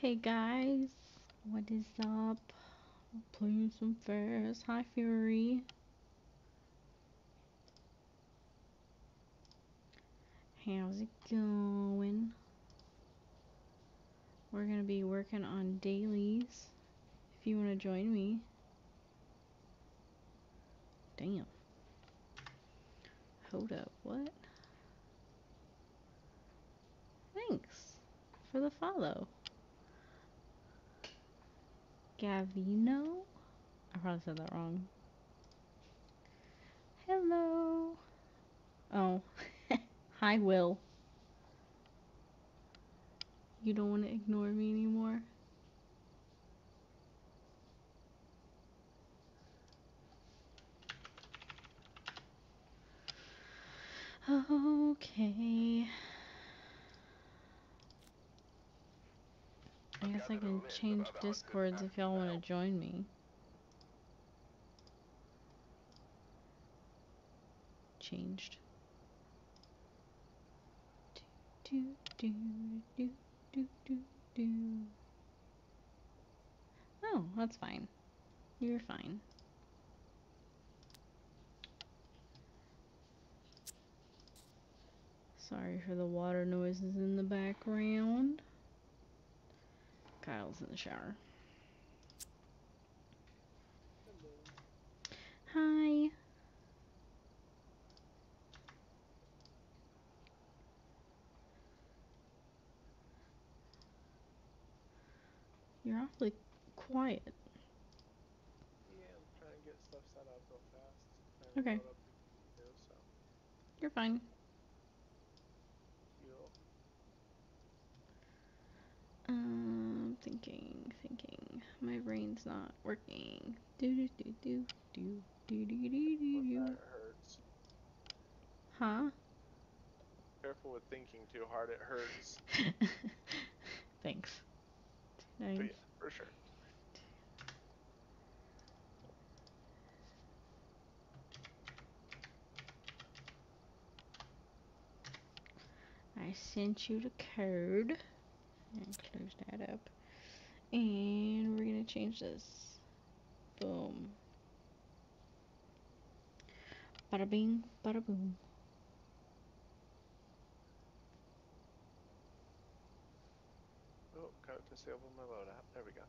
Hey guys, what is up? I'm playing some Phas. Hi Fury. How's it going? We're gonna be working on dailies. If you wanna join me. Damn. Hold up, what? Thanks for the follow. Gavino? I probably said that wrong. Hello. Oh. Hi, Will. You don't want to ignore me anymore? Okay. I guess I can change discords if y'all want to join me. Changed. Do, do, do, do, do, do. Oh, that's fine. You're fine. Sorry for the water noises in the background. Kyle's in the shower. Hi. You're awfully quiet. Yeah, I'm trying to get stuff set up real fast. Okay. Load up the so You're fine. you Um, thinking, thinking. My brain's not working. Do do do do do do do do do do. hurts. Huh? Careful with thinking too hard, it hurts. Thanks. But yeah, for sure. I sent you the code. And close that up. And we're gonna change this. Boom. Bada bing, bada boom. Oh, gotta disable my loadout. There we go.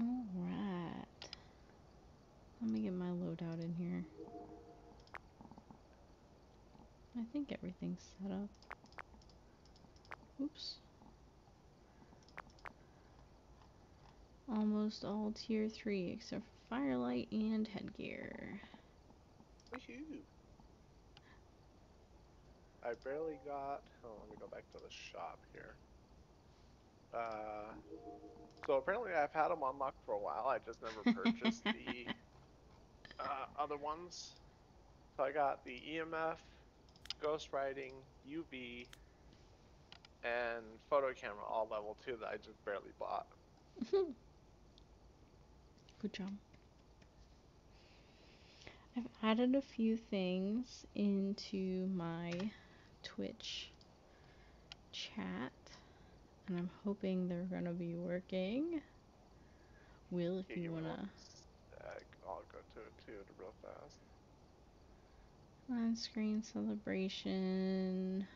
Alright. Let me get my loadout in here. I think everything's set up. Oops. Almost all tier 3 except for firelight and headgear. Woohoo! I barely got. Oh, let me go back to the shop here. Uh, so apparently I've had them unlocked for a while. I just never purchased the uh, other ones. So I got the EMF, ghost writing, UV, and photo camera all level two that I just barely bought. Good job. I've added a few things into my Twitch chat, and I'm hoping they're gonna be working. Will, if you give me one wanna. I'll go to it too real fast. On screen celebration.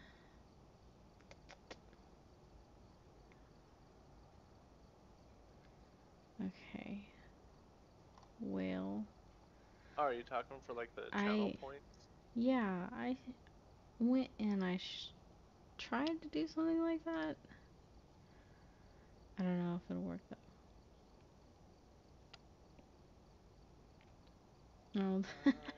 Okay. Well, Oh, are you talking for like the channel I- points? yeah, I went and I sh- tried to do something like that. I don't know if it'll work though. No,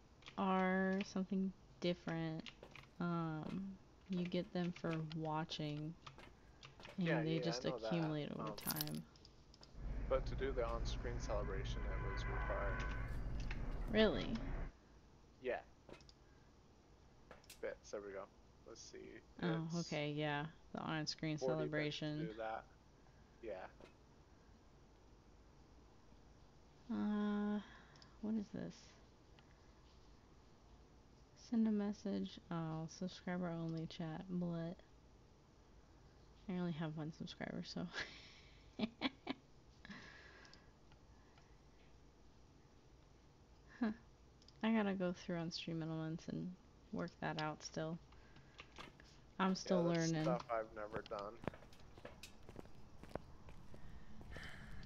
are something different. um, you get them for watching. And Yeah, they yeah, just know that. accumulate over Um, time. But to do the on-screen celebration, it was required. Really? Yeah. Bits. There we go. Let's see. Oh, It's okay, yeah. The on-screen 40 bits to celebration. Do that. Yeah. Uh, what is this? Send a message. Oh, subscriber only chat. What? I only have one subscriber, so. huh. I gotta go through on Stream Elements and work that out still. I'm still yeah, learning. Stuff I've never done.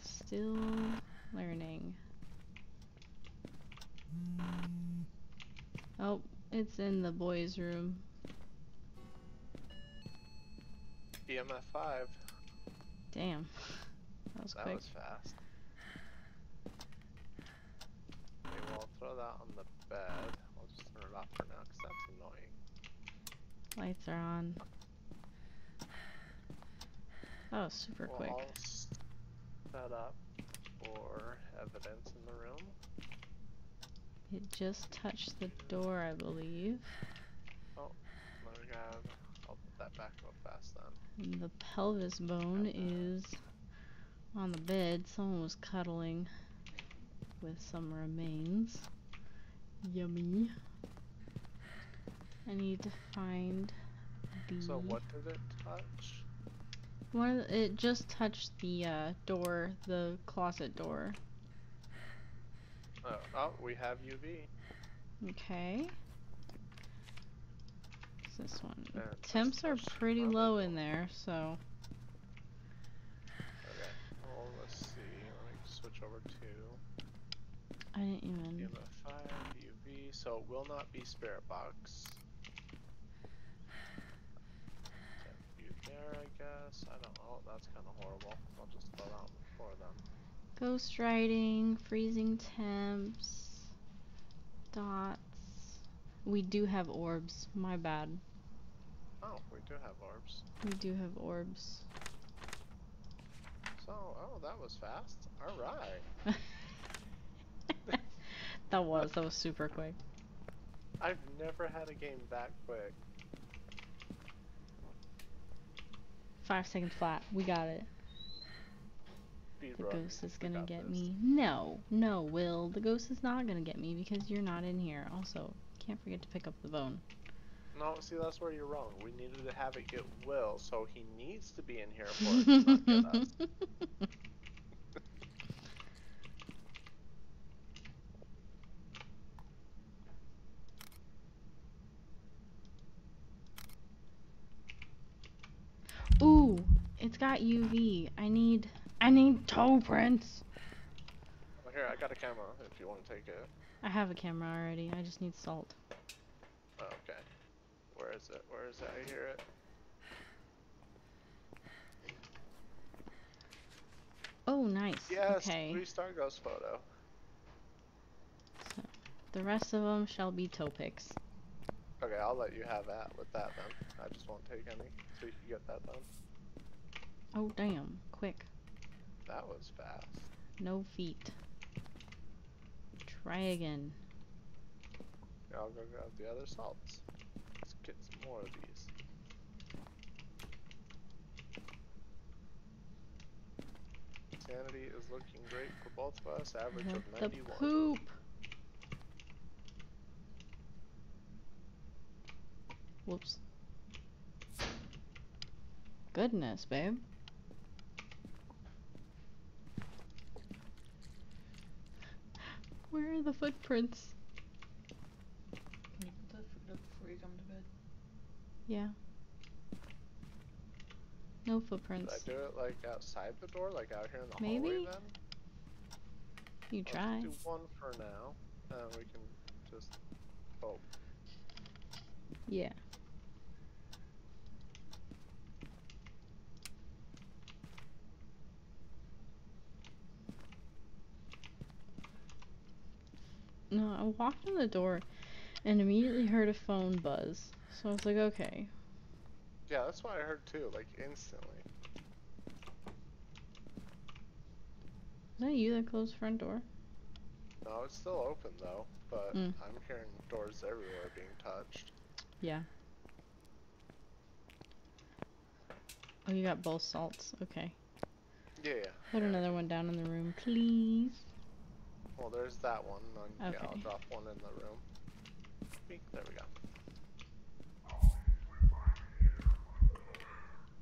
Still learning. Oh, it's in the boys' room. EMF five. Damn. That was That quick. was fast. Okay, well, I'll throw that on the bed. I'll just turn it off for now because that's annoying. Lights are on. That was super well, quick. Set up for evidence in the room. It just touched the door, I believe. Let me grab. I'll put that back real fast then. And the pelvis bone is on the bed. Someone was cuddling with some remains. Yummy. I need to find the So what did it touch? one. The, it just touched the uh, door, the closet door. Oh, oh, we have UV. Okay. What's this one? Uh, yeah, Temps are pretty low in there, so Okay. Well, let's see. Let me switch over to I didn't even. 5, UV. So it will not be spirit box. Can't there, I guess. I don't know. That's kind of horrible. I'll just throw that on the Ghost writing, freezing temps, dots. We do have orbs. My bad. Oh, we do have orbs. We do have orbs. So, oh, that was fast. All right. that was that was super quick. I've never had a game that quick. Five seconds flat. We got it. The Speedrun. ghost is gonna get this. me. No, no, Will. The ghost is not gonna get me because you're not in here. Also, can't forget to pick up the bone. No, see, that's where you're wrong. We needed to have it get Will, so he needs to be in here for it to not get us. Ooh, it's got UV. I need I need toe prints. Well, here, I got a camera if you want to take it. I have a camera already. I just need salt. Oh, okay. Where is it? Where is it? I hear it. Oh, nice. Yes, okay. three-star ghost photo. So, the rest of them shall be toe picks. Okay, I'll let you have that with that then. I just won't take any, so you can get that done. Oh, damn. Quick. That was fast. No feet. Try again. I'll go grab the other salts. Let's get some more of these. Sanity is looking great for both of us. Average of the 91. poop? Whoops. Goodness, babe. Where are the footprints? Can you put that food up before you come to bed? Yeah. No Did footprints. I do it like outside the door, like out here in the hallway Maybe. then? You Let's try. do one for now, and we can just hope. Yeah. No, I walked in the door and immediately heard a phone buzz. So I was like, okay. Yeah, that's what I heard too, like instantly. Is that you that closed the front door? No, it's still open though, but Mm. I'm hearing doors everywhere being touched. Yeah. Oh, you got both salts. Okay. Yeah, yeah. Put another one down in the room, please. Well, there's that one. And yeah, I'll drop one in the room. There we go.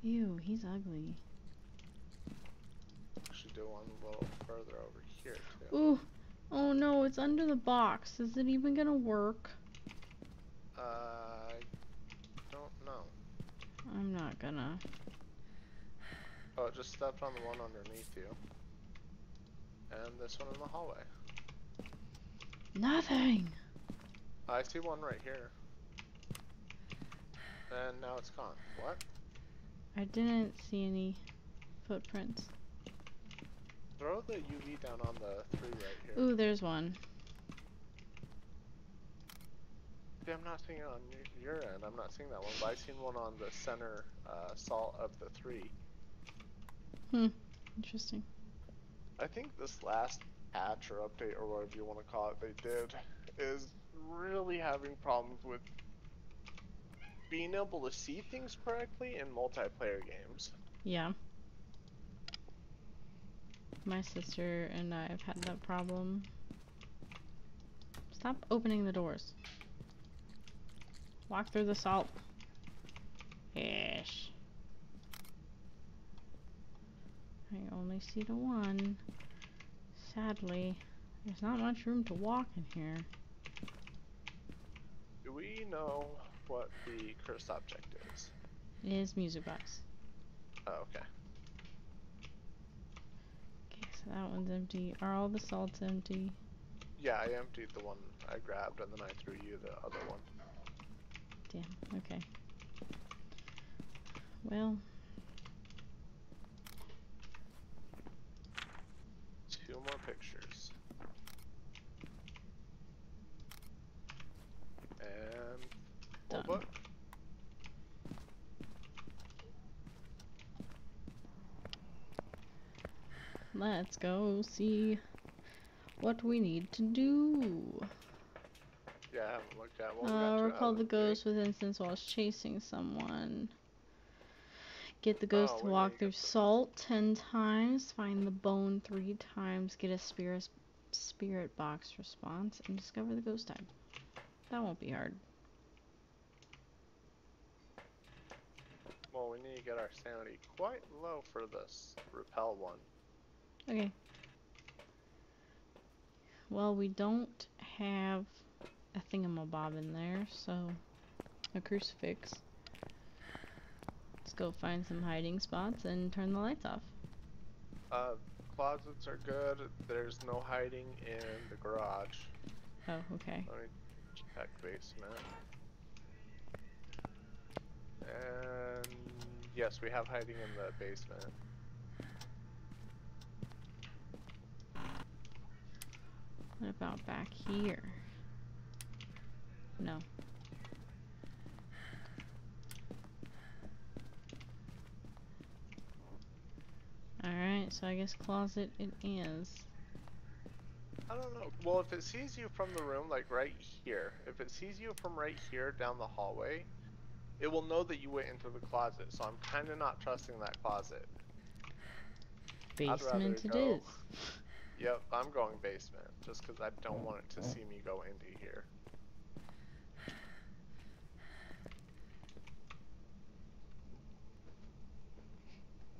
Ew, he's ugly. Should do one a little further over here too. Ooh. Oh no, it's under the box. Is it even gonna work? Uh, I don't know. I'm not gonna. Oh, it just stepped on the one underneath you. And this one in the hallway. Nothing! I see one right here. And now it's gone. What? I didn't see any footprints. Throw the UV down on the three right here. Ooh, there's one. See, I'm not seeing it on your end. I'm not seeing that one, but I seen one on the center uh, salt of the three. Hmm. Interesting. I think this last patch or update or whatever you want to call it they did is really having problems with being able to see things correctly in multiplayer games. Yeah. My sister and I have had that problem. Stop opening the doors. Walk through the salt. Ish. I only see the one. Sadly, there's not much room to walk in here. Do we know what the cursed object is? It is music box. Oh, okay. Okay, so that one's empty. Are all the salts empty? Yeah, I emptied the one I grabbed and then I threw you the other one. Damn, okay. Well, Two more pictures. And Done. book. let's go see what we need to do. Yeah, I haven't looked at what we got Uh, recall the ghost with incense while chasing someone. Get the ghost Oh, to walk through salt ten times, find the bone three times, get a spirit spirit box response, and discover the ghost type. That won't be hard. Well, we need to get our sanity quite low for this repel one. Okay. Well, we don't have a thingamabob in there, so a crucifix. Let's go find some hiding spots and turn the lights off. Uh, closets are good. There's no hiding in the garage. Oh, okay. Let me check basement. And yes, we have hiding in the basement. What about back here? No. Alright, so I guess closet it is. I don't know. Well, if it sees you from the room, like right here, if it sees you from right here down the hallway, it will know that you went into the closet. So I'm kind of not trusting that closet. Basement it is. Yep, I'm going basement, just because I don't want it to see me go into here.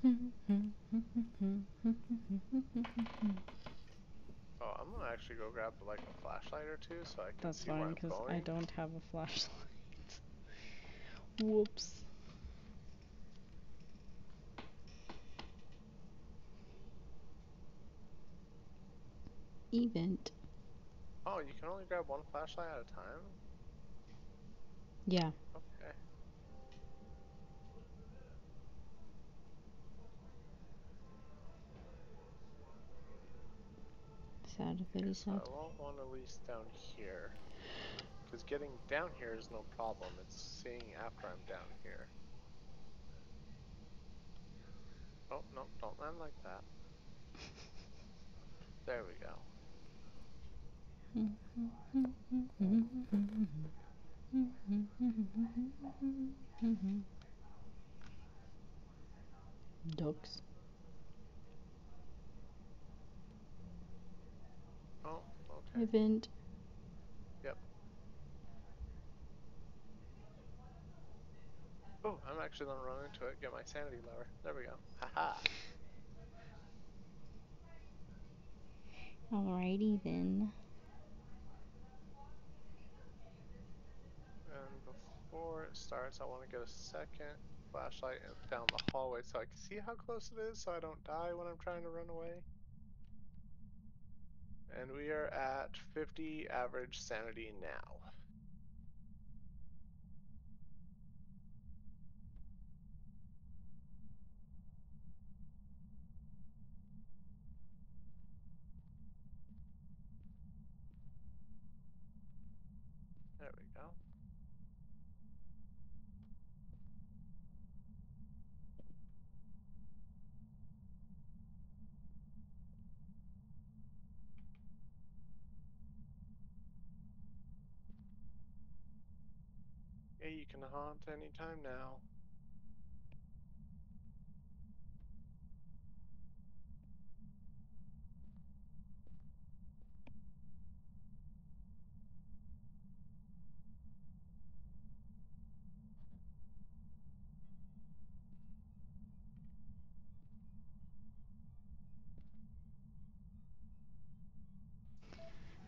Oh, I'm gonna actually go grab like a flashlight or two so I can That's see where I'm because. I don't have a flashlight. Whoops. Event. Oh, you can only grab one flashlight at a time? Yeah. Okay. Sad if it is So sad. I want to at down here. Because getting down here is no problem. It's seeing after I'm down here. Oh, no, don't land like that. There we go. Ducks. Oh, okay. yep Oh, I'm actually gonna run into it, get my sanity lower. There we go. Haha. Alrighty then. And before it starts, I want to get a second flashlight down the hallway so I can see how close it is so I don't die when I'm trying to run away. And we are at 50 average sanity now. There we go. Yeah, you can haunt anytime now.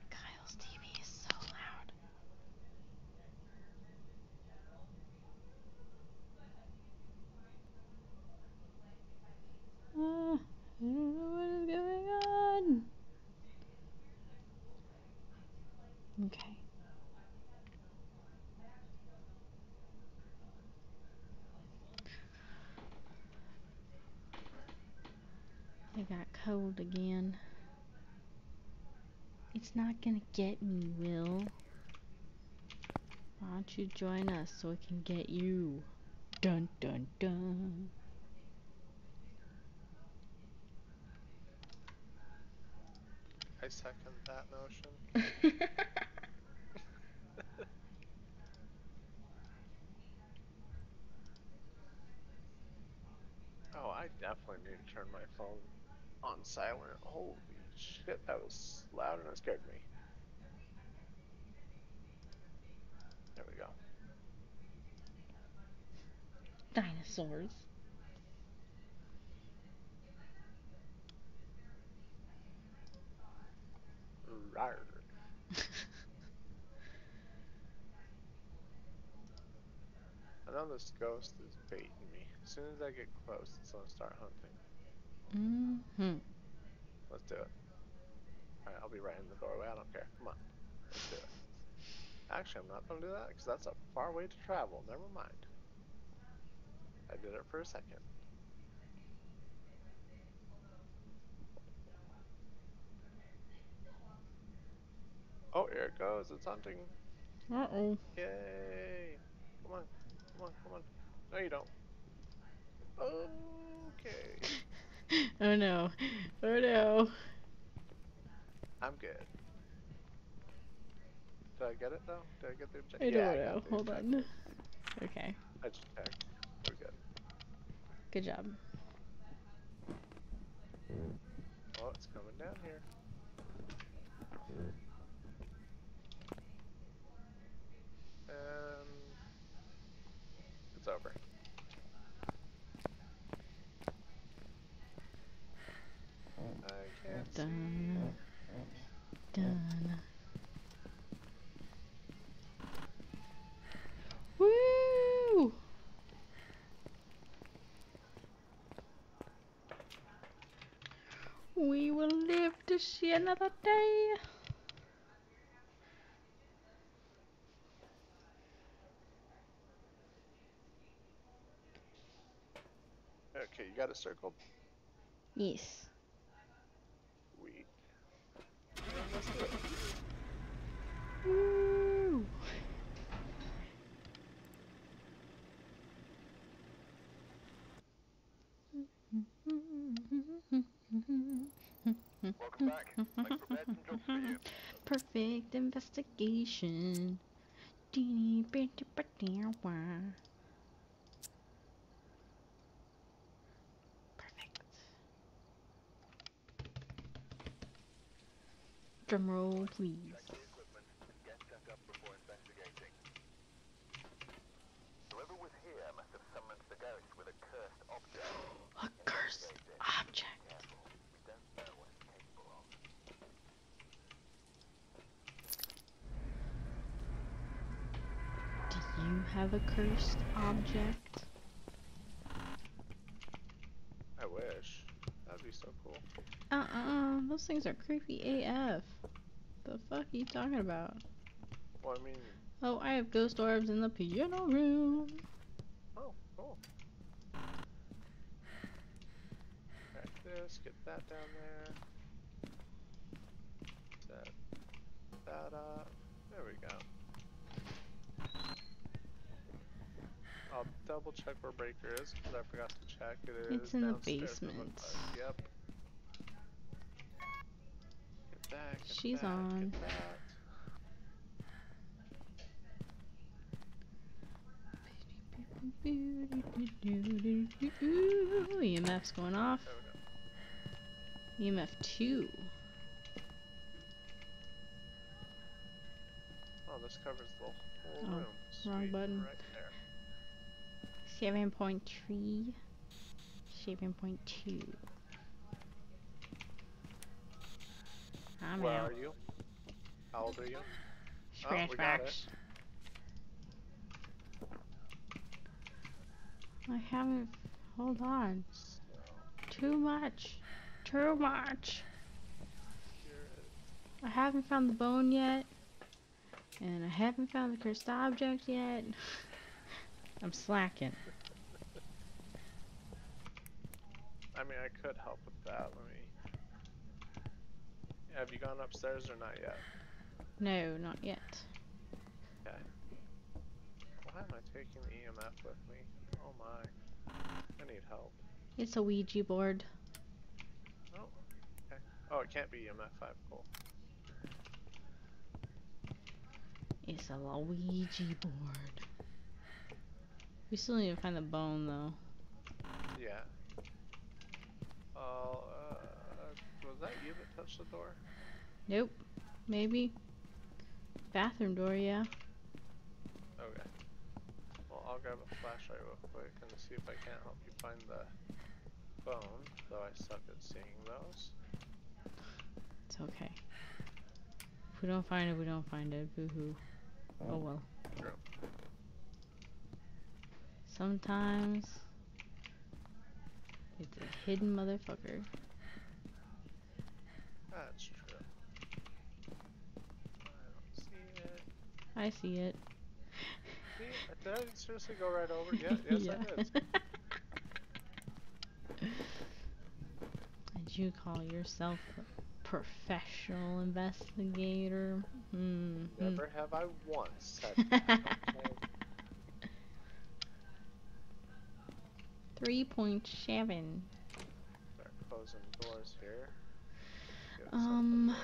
Kyle's TV is so loud. Ah, I don't know what is going on. Okay. I got cold again. It's not gonna get me, Will. Why don't you join us so we can get you? Dun dun dun. I second that notion. Oh, I definitely need to turn my phone on silent. Holy shit, that was loud and it scared me. There we go. Dinosaurs. Rawr. I know this ghost is baiting me. As soon as I get close, it's gonna start hunting. Mm-hmm. Let's do it. Alright, I'll be right in the doorway. I don't care. Come on. Let's do it. Actually, I'm not gonna do that because that's a far way to travel. Never mind. I did it for a second. Oh, here it goes. It's hunting. Uh oh. Yay! Come on. Come on, come on. No, you don't. Okay. oh no. Oh no. I'm good. Did I get it though? Did I get the objective? I don't yeah, know. the Hold on. Okay. I just checked. We're good. Good job. Oh, it's coming down here. Um, it's over. Done. Done. Woo! We will live to see another day. Okay, you got it circled. Yes. Woo! Welcome back. Perfect investigation. Know what it's capable of. Do you have a cursed object? I wish. So cool. Uh-uh, those things are creepy AF. The fuck are you talking about? Well, I mean, Oh, I have ghost orbs in the piano room. oh, cool. Back this, get that down there. Set that up. There we go. I'll double check where breaker is because I forgot to check. It is It's in the basement. Yep. Get that. Get She's that, on. Get that. Ooh, EMF's going off. Go. EMF 2. Oh, this covers the whole Oh, room. wrong Sweet, button. Right. 7.3. 7.2. I'm Where out. are you? How old are you? Oh, Scratch box. I haven't. Hold on. Too much. Too much. I haven't found the bone yet. And I haven't found the cursed object yet. I'm slacking. I mean, I could help with that. Let me. Have you gone upstairs or not yet? No, not yet. Okay. Why am I taking the EMF with me? Oh my. I need help. It's a Ouija board. Oh. Okay. Oh, it can't be EMF 5. Cool. It's a Ouija board. We still need to find the bone though. Yeah. Oh, uh, was that you that touched the door? Nope. Maybe. Bathroom door, yeah. Okay. Well, I'll grab a flashlight real quick and see if I can't help you find the bone, though I suck at seeing those. It's okay. If we don't find it, we don't find it. Boo hoo. Oh well. True. Sometimes it's a hidden motherfucker. That's true. I don't see it. I see it. See, did I seriously go right over? Yeah, yes, I did. Did you call yourself a professional investigator? Hmm. Never have I once 3.7. Um, um,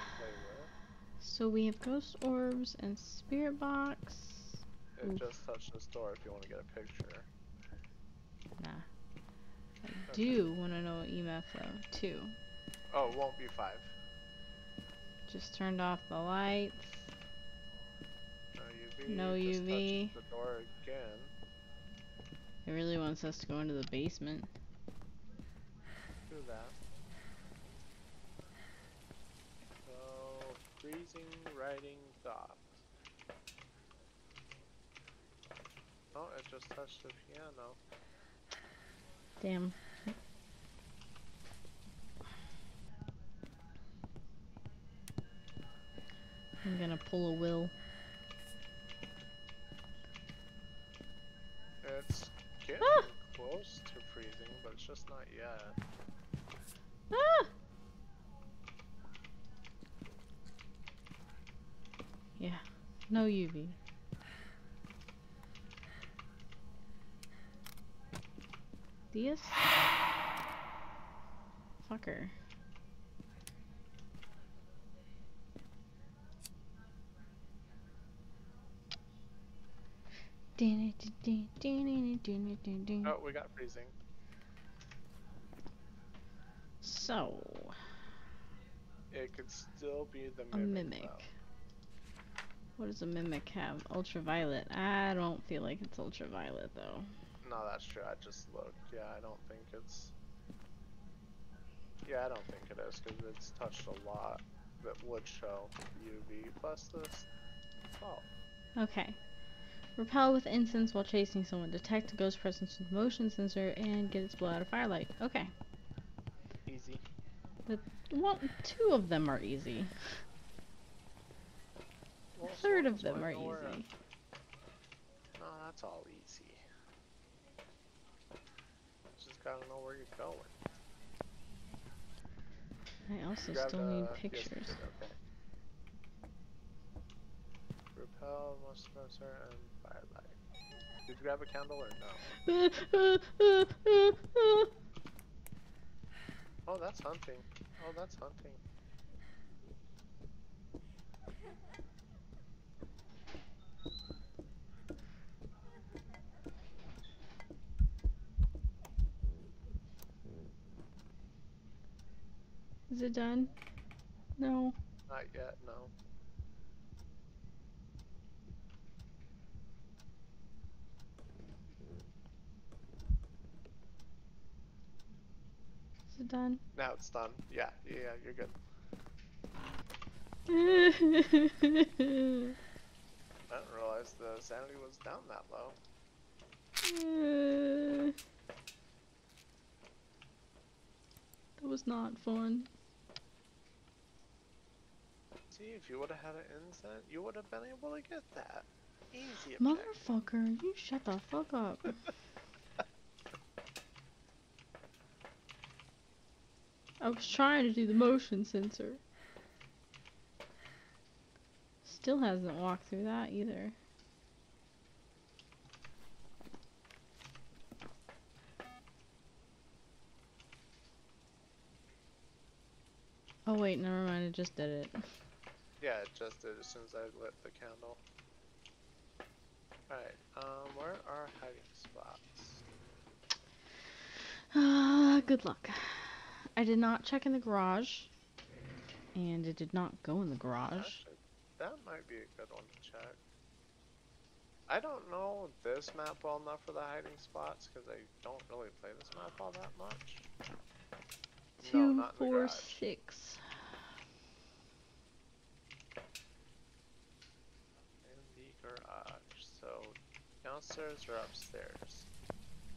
so we have ghost orbs and spirit box. It Oof. just touched this door if you want to get a picture. Nah. I okay. do want to know EMF though, too. Oh, it won't be five. Just turned off the lights. No UV. No UV. the door again. It really wants us to go into the basement. Do that. So, freezing writing dot. Oh, it just touched the piano. Damn. I'm gonna pull a will. It's getting Ah! close to freezing, but it's just not yet. Ah! Yeah, no UV. Diaz? Fucker. Oh, we got freezing. So, It could still be the mimic. a mimic. though. What does a mimic have? Ultraviolet. I don't feel like it's ultraviolet though. No, that's true. I just looked. Yeah, I don't think it's. Yeah, I don't think it is because it's touched a lot that would show UV plus this. Oh, Okay. Repel with incense while chasing someone. Detect a ghost presence with motion sensor and get its blow out of firelight. Okay. easy. Well, two of them are easy. A third of them are easy. No, that's all easy. Just gotta know where you're going. I also Grab still need the- pictures. Repel, motion sensor, and. Did you grab a candle or no? Oh, that's hunting. Oh, that's hunting. Is it done? No. Not yet, no. Done? Now it's done. Yeah, yeah, yeah, you're good. I didn't realize the sanity was down that low. that was not fun. See, if you would have had an incense, you would have been able to get that. Easy. Motherfucker, you shut the fuck up. I was trying to do the motion sensor. Still hasn't walked through that either. Oh wait, never mind, it just did it. Yeah, it just did as soon as I lit the candle. Alright, um, where are hiding spots? Ah, good luck. I did not check in the garage. And it did not go in the garage. That might be a good one to check. I don't know this map well enough for the hiding spots because I don't really play this map all that much. no, Two, the four, six. In the garage. So downstairs or upstairs?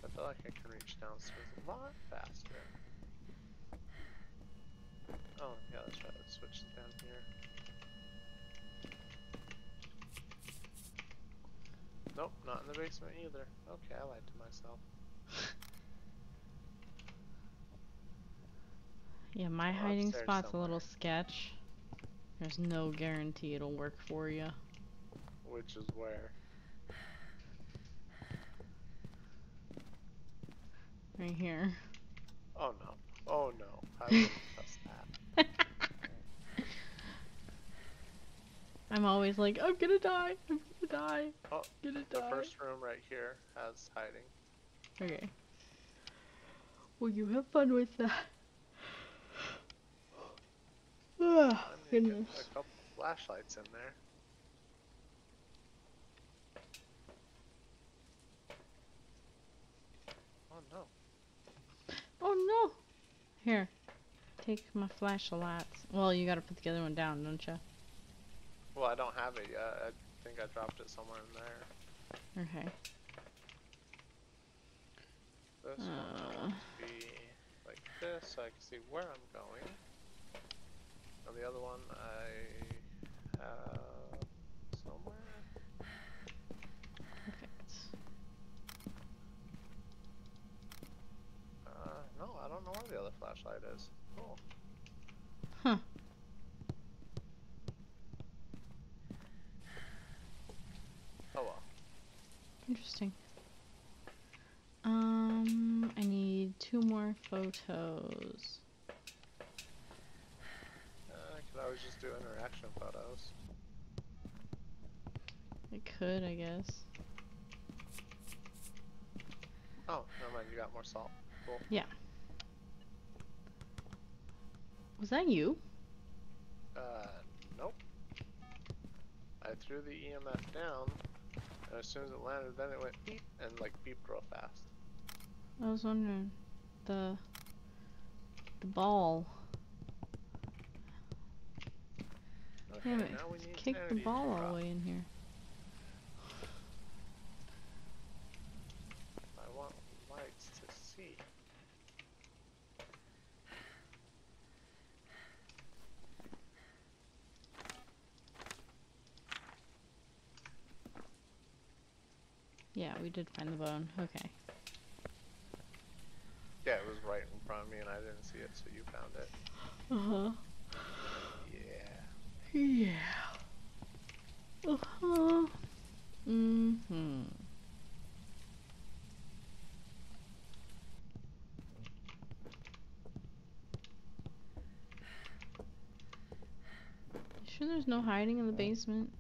I feel like I can reach downstairs a lot faster. Oh, yeah, that's right. Let's switch it down here. Nope, not in the basement either. Okay, I lied to myself. Yeah, my Or hiding spot's a little sketch. There's no guarantee it'll work for you. Which is where? Right here. Oh no. Oh no. I wouldn't trust that. I'm always like, I'm gonna die. I'm gonna die. Oh, gonna The first room right here has hiding. Okay. Well, you have fun with that. Ah, to goodness. a couple flashlights in there. Oh no. Oh no! Here, take my flashlights. Well, you gotta put the other one down, don't you? Well, I don't have it yet. I think I dropped it somewhere in there. Okay. This one Uh. to be like this so I can see where I'm going. And the other one I have somewhere. Perfect. Uh, no, I don't know where the other flashlight is. Cool. Huh. Oh well. Interesting. Um, I need two more photos. Uh, I could always just do interaction photos. I could, I guess. Oh, never mind. You got more salt. Cool. Yeah. Was that you? Uh, nope. I threw the EMF down, and as soon as it landed, then it went beep and like beeped real fast. I was wondering. The the ball. Okay, Damn it. now we need Kick the ball all the way in here. I want lights to see. Yeah, we did find the bone. Okay. Yeah, it was right in front of me, and I didn't see it, so you found it. Uh Yeah. huh. Yeah. Uh huh. Mm hmm. You sure there's no hiding in the basement?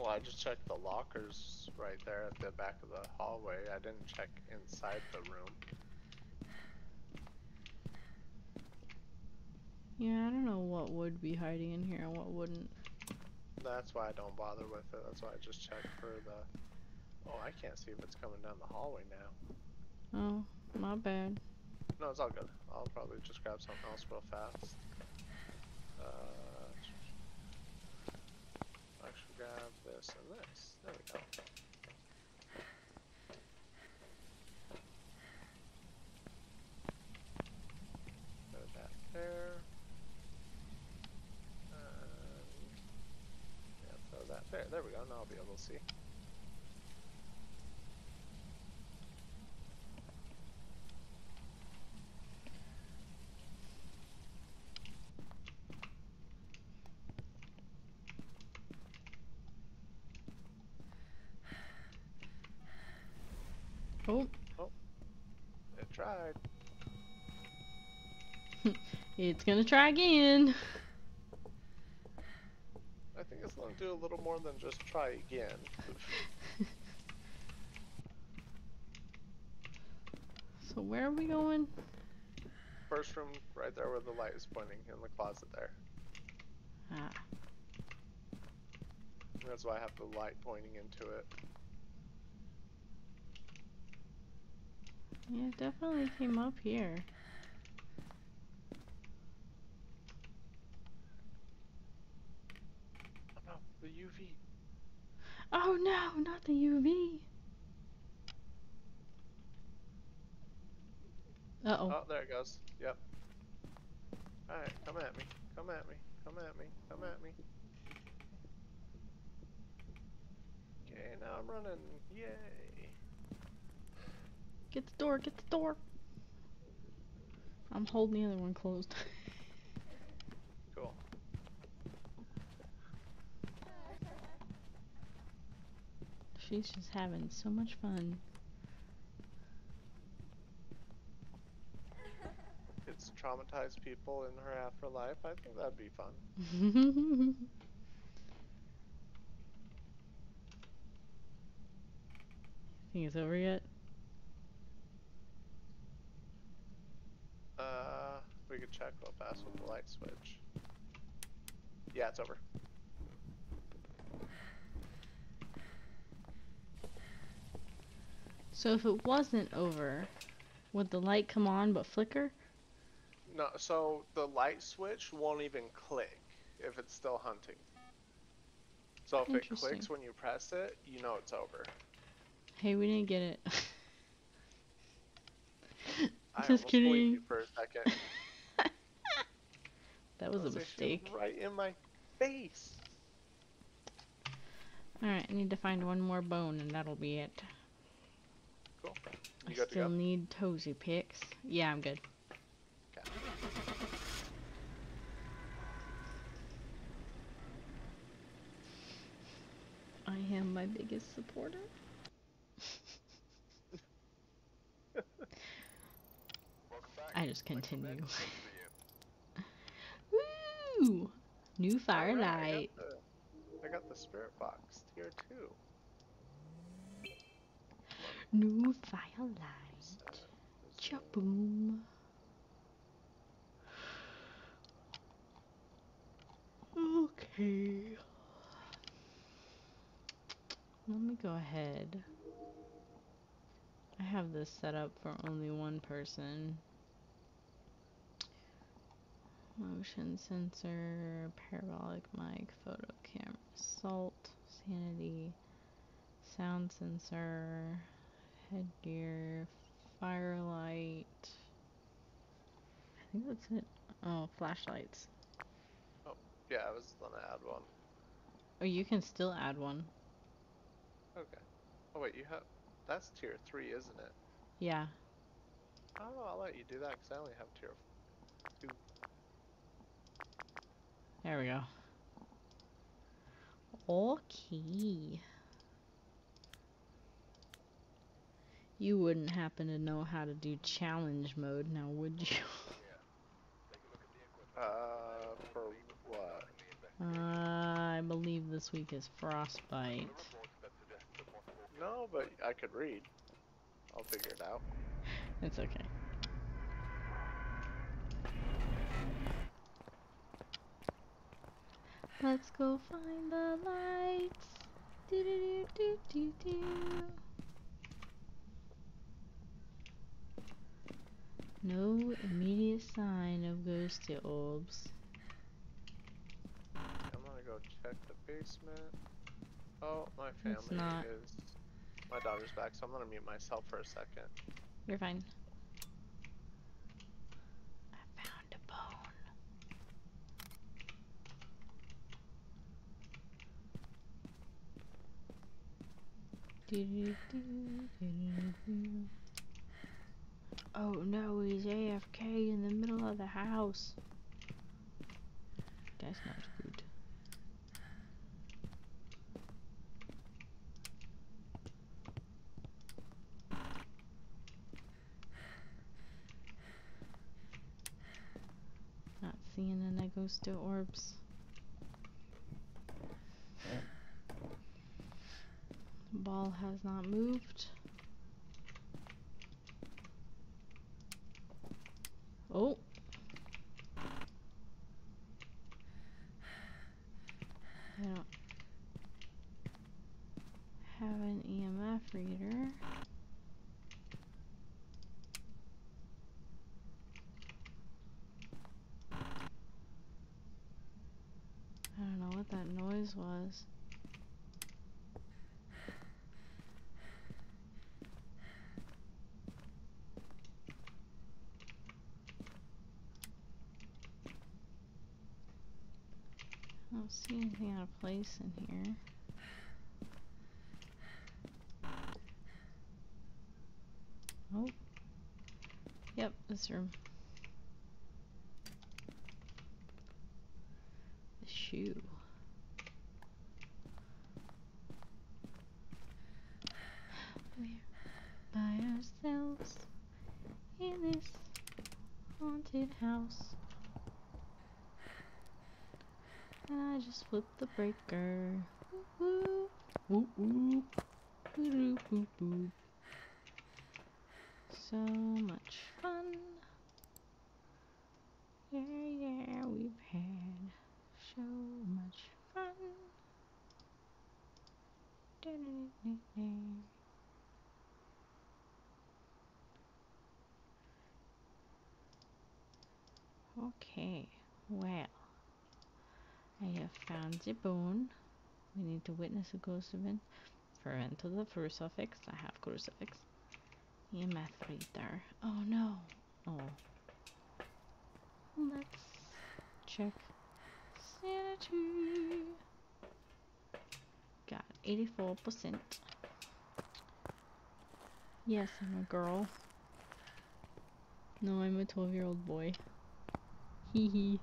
Well, I just checked the lockers right there at the back of the hallway. I didn't check inside the room. Yeah, I don't know what would be hiding in here and what wouldn't. That's why I don't bother with it. That's why I just check for the. Oh, I can't see if it's coming down the hallway now. Oh, my bad. No, it's all good. I'll probably just grab something else real fast. Uh, I should grab this this. There we go. Put that there. And yeah, throw that there. There we go. Now I'll be able to see. Oh, It tried. It's gonna try again. I think it's gonna do a little more than just try again. So where are we going? First room right there where the light is pointing in the closet there. Ah, That's why I have the light pointing into it. yeah, it definitely came up here. Oh no, the UV. Oh no, not the UV. Uh oh. Oh, there it goes. Yep. Alright, come at me. Come at me. Come at me. Come at me. Okay, now I'm running. Yay. Get the door, get the door. I'm holding the other one closed. Cool. She's just having so much fun. It's traumatized people in her afterlife. I think that'd be fun. Think it's over yet? Uh, we could check real fast with the light switch. Yeah, it's over. So if it wasn't over, would the light come on but flicker? No, so the light switch won't even click if it's still hunting. So if it clicks when you press it, you know it's over. Hey, we didn't get it. I Just kidding. for a second. that was a mistake. Right in my face. Alright, I need to find one more bone and that'll be it. I You to still go? need toesy picks. Yeah, I'm good. Okay. I am my biggest supporter. I just continue. that. Good for you. Woo! New firelight. I, got the, I got the spirit box tier two. No firelight. Chaboom. Okay. Let me go ahead. I have this set up for only one person. Motion sensor, parabolic mic, photo camera, salt, sanity, sound sensor, headgear, firelight. I think that's it. Oh, flashlights. Oh, yeah, I was gonna add one. Oh, you can still add one. Okay. Oh wait, you have. That's tier three, isn't it? Yeah. Oh, I'll let you do that because I only have tier. 2. There we go. Okay. You wouldn't happen to know how to do challenge mode now, would you? Uh, for what? Uh, I believe this week is Frostbite. No, but I could read. I'll figure it out. It's okay. Let's go find the lights. Do do do do do do. No immediate sign of ghosty orbs. I'm gonna go check the basement. Oh, my family is. My daughter's back, so I'm gonna mute myself for a second. You're fine. I found a bone. Do-do-do-do-do-do. Oh no, he's AFK in the middle of the house. That's not good. Not seeing any ghost orbs. Ball has not moved. Oh. I don't have an EMF reader. I don't know what that noise was. Don't see anything out of place in here. Oh. Yep, this room. The shoe. We're by ourselves in this haunted house. Flipped the breaker. So much fun. Yeah, yeah, we've had so much fun. Okay, well, I have found the bone. We need to witness a ghost event. For enter the crucifix, I have crucifix. EMF reader. Oh no. Oh. Let's check sanity. Got 84%. Yes, I'm a girl. No, I'm a 12 year old boy. Hee hee.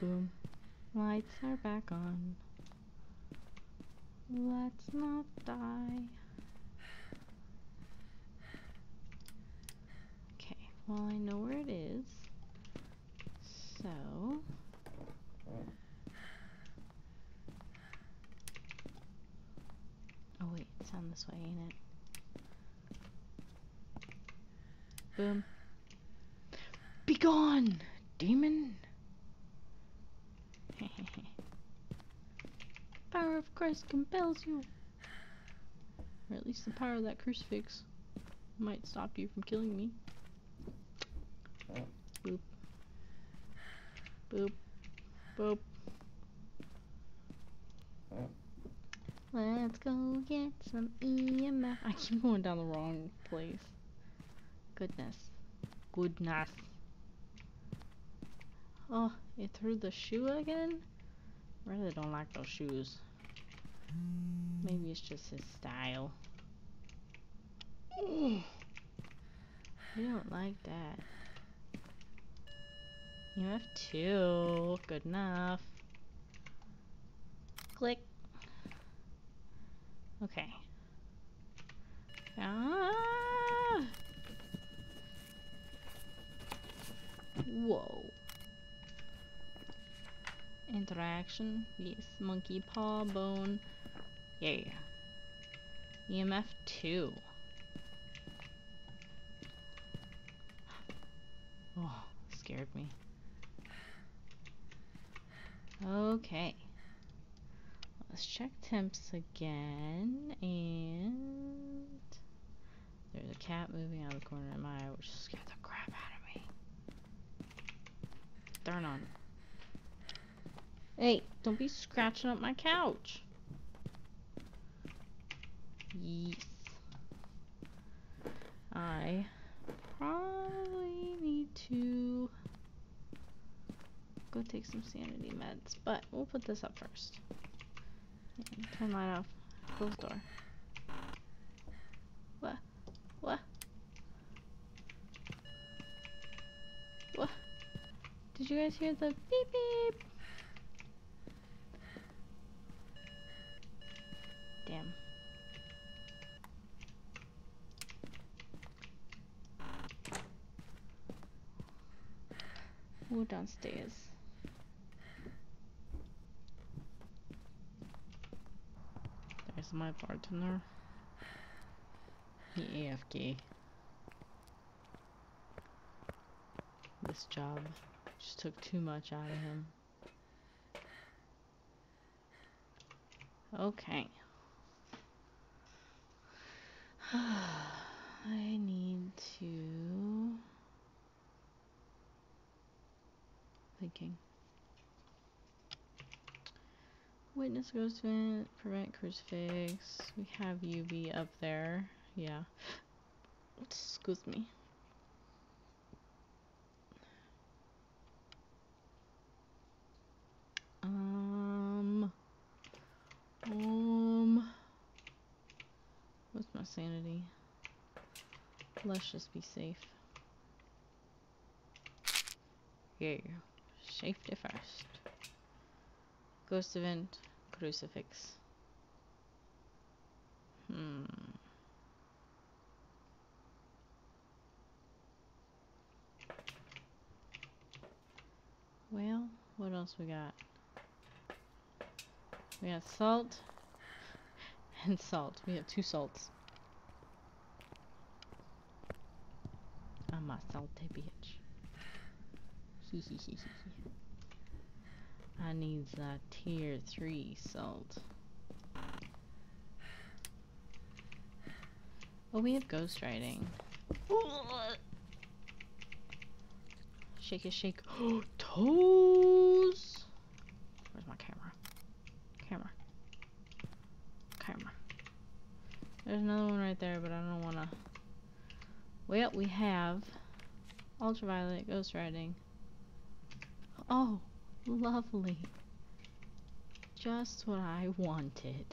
Boom. Lights are back on. Let's not die. Okay, Well, I know where it is. So. Oh wait, it's down this way, ain't it? Boom. Be gone, demon! Power of Christ compels you. Or at least the power of that crucifix might stop you from killing me. Boop. Boop. Boop. Let's go get some EMF. I keep going down the wrong place. Goodness. Goodness. Oh, it threw the shoe again? Really don't like those shoes. Maybe it's just his style. Ooh. I don't like that. You have two. Good enough. Click. Okay. Ah! Whoa. Interaction. Yes. Monkey paw bone. Yeah. EMF 2. Oh, scared me. Okay. Let's check temps again, and there's a cat moving out of the corner of my eye, which scared the crap out of me. Darn on. Hey, don't be scratching up my couch. Yes. I probably need to go take some sanity meds, but we'll put this up first. Turn light off. Close door. What? What? What? Did you guys hear the beep beep? Go downstairs. There's my partner. He AFK. This job just took too much out of him. Okay. I need to thinking. Witness ghost vent, prevent crucifix. We have UV up there. Yeah. Excuse me. Um. Um. What's my sanity? Let's just be safe. Yeah. Safety first. Ghost event, crucifix. Hmm. Well, what else we got? We got salt and salt. We have two salts. I'm a salty bitch. I need that tier 3 salt. Oh, we have ghost writing. Shake it, shake. Oh toes! Where's my camera? Camera. Camera. There's another one right there, but I don't wanna. Well, we have ultraviolet ghost writing. Oh, lovely. Just what I wanted.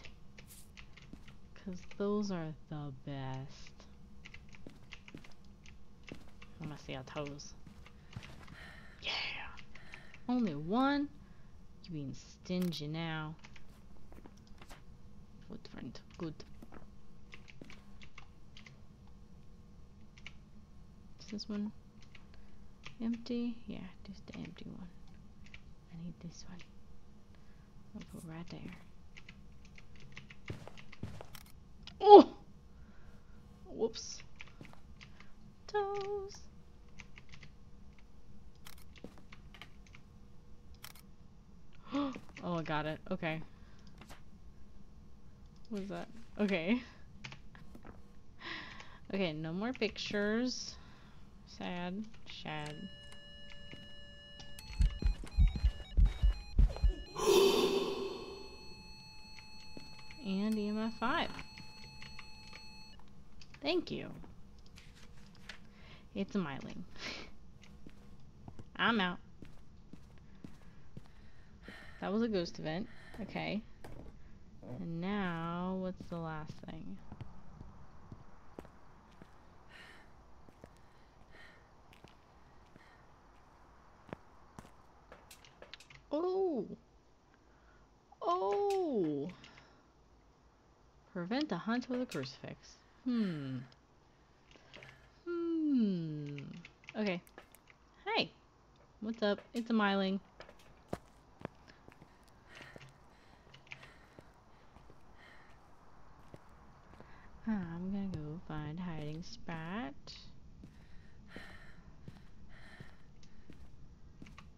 Because those are the best. I want to see our toes. Yeah! Only one? You being stingy now. Footprint. Good. This one? empty? Yeah, just the empty one. I need this one. I'll put right there. Oh! Whoops. Toes. oh, I got it. Okay. What is that? Okay. Okay, no more pictures. Sad. Shad. and EMF 5. Thank you. It's a Myling. I'm out. That was a ghost event. Okay. And now, what's the last thing? Oh! Oh! Prevent a hunt with a crucifix. Hmm. Hmm. Okay. Hey! What's up? It's a Myling. I'm gonna go find hiding spot.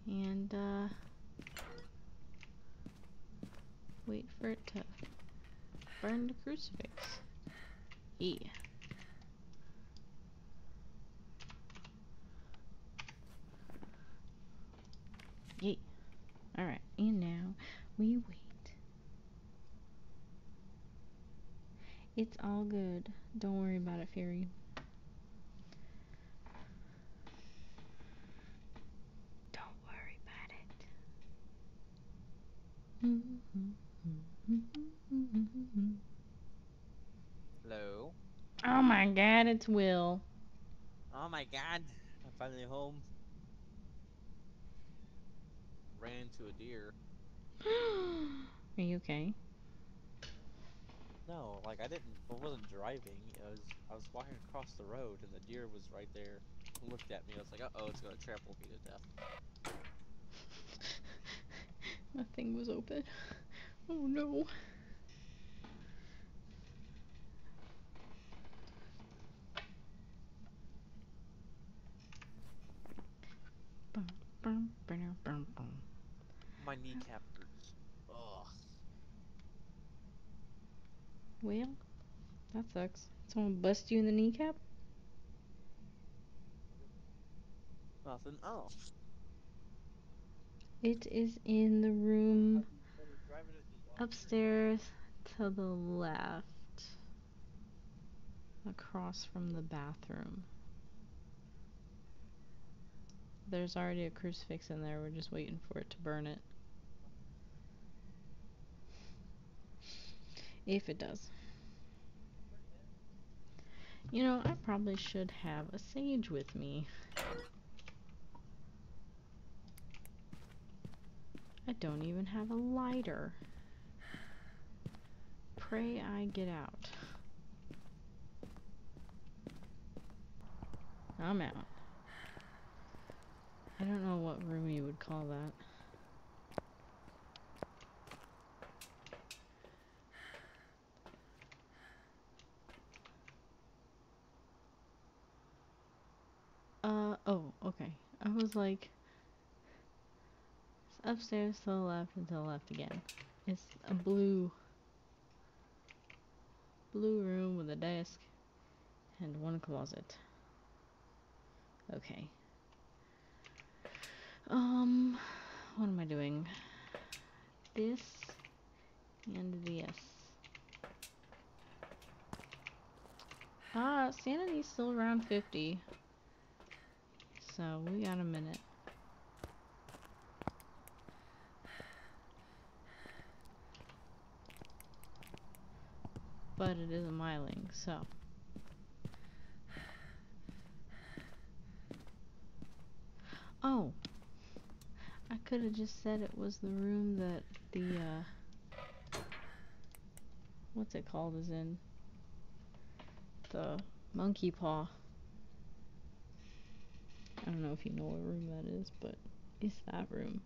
And, uh, wait for it to burn the crucifix. Yeah. Yay. Alright, and now we wait. It's all good. Don't worry about it, Fairy. Don't worry about it. Mm-hmm. Hello. Oh my god, it's Will. Oh my god. I'm finally home. Ran into a deer. Are you okay? No, like I didn't I wasn't driving. I was I was walking across the road and the deer was right there. Looked at me. I was like, uh oh, it's gonna trample me to death. My thing was open. Oh no. Bum, bum, bum, bum, bum. My kneecap hurts. Ugh. Well, that sucks. Someone bust you in the kneecap? Nothing. Oh. It is in the room Driving at the upstairs to the left. Across from the bathroom. There's already a crucifix in there, we're just waiting for it to burn it. If it does. You know, I probably should have a sage with me. I don't even have a lighter. Pray I get out. I'm out. I don't know what room you would call that. Uh, oh, okay. I was like, it's upstairs to the left and to the left again. It's a blue, blue room with a desk and one closet. Okay. Um, what am I doing? This and this. Ah, sanity's still around 50. So, we got a minute. But it is a Myling, so. Oh. I could have just said it was the room that the, uh, what's it called is in. The monkey paw. I don't know if you know what room that is, but it's that room.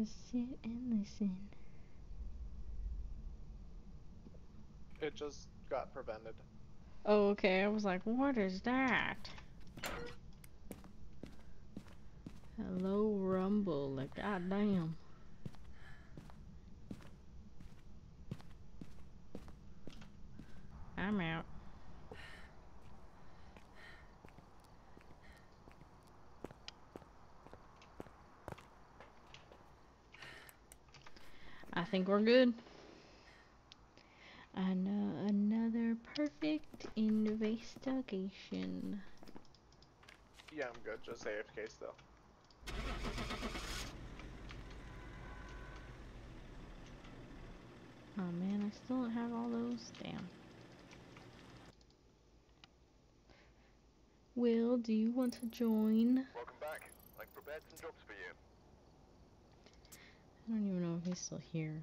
Just sit and listen. It just got prevented. Oh, okay. I was like, what is that? Hello, Rumble. Like, goddamn. I'm out. I think we're good. I know another perfect investigation. Yeah, I'm good. Just AFK still. Oh man, I still don't have all those. Damn. Will, do you want to join? Welcome back. I've prepared some jobs for you. I don't even know if he's still here.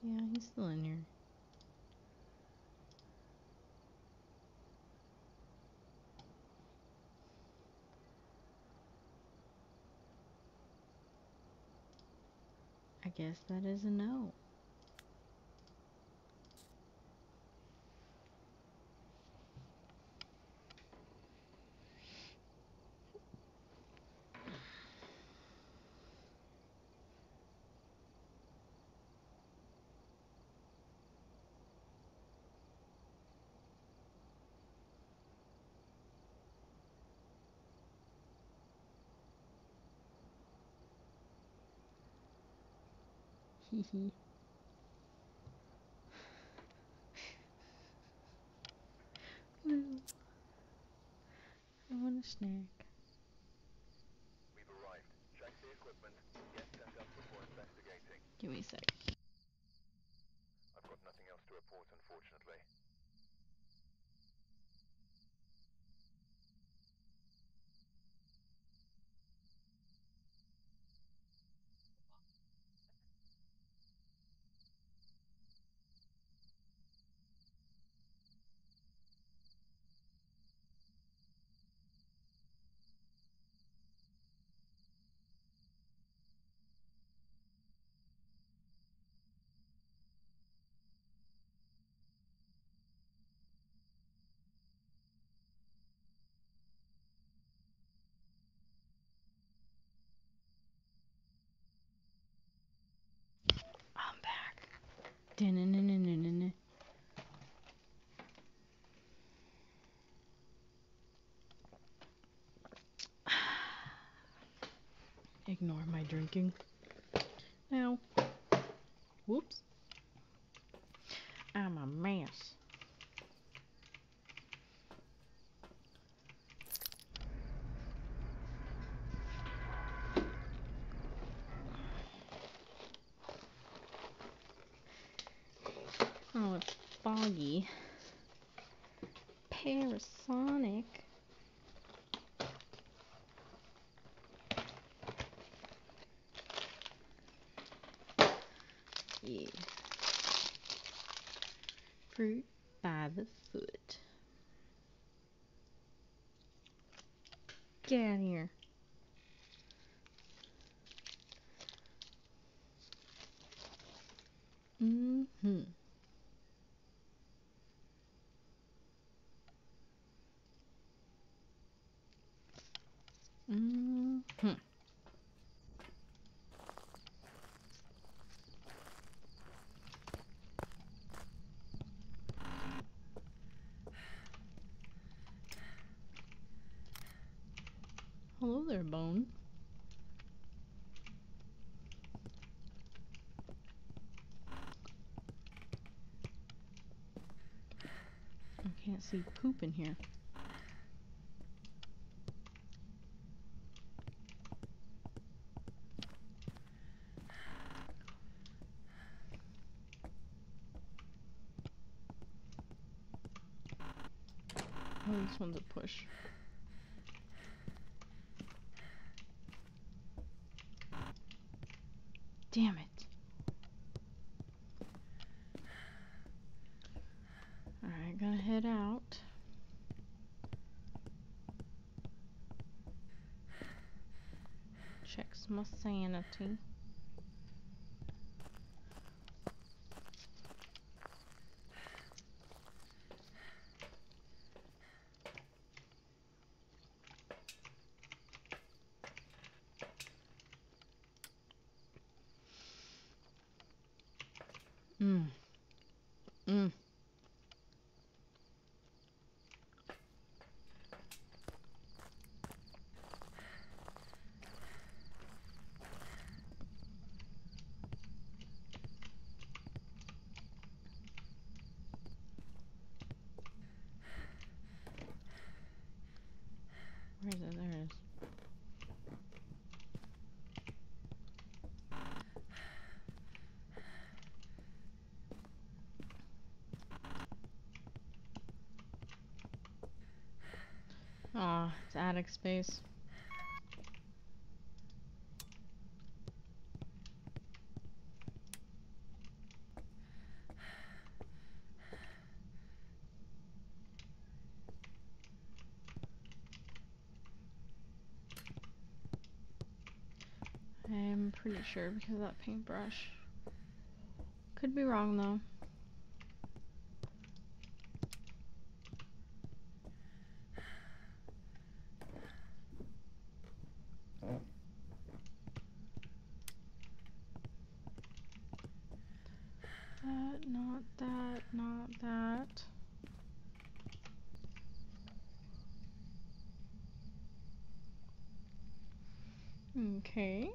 Yeah, he's still in here. I guess that is a no. Hee hee. No. I want a snack. We've arrived. Check the equipment. Get set up before investigating. Give me a sec. I've got nothing else to report, unfortunately. Ignore my drinking. Now, whoops. I'm a mess. Oh, it's foggy. Parasonic. Yeah. Fruit by the foot. Get out of here. Hello there, Bone. I can't see poop in here. Oh, this one's a push. 2014 Aw, it's attic space. I'm pretty sure because of that paintbrush. Could be wrong though. That, not that, not that. Okay.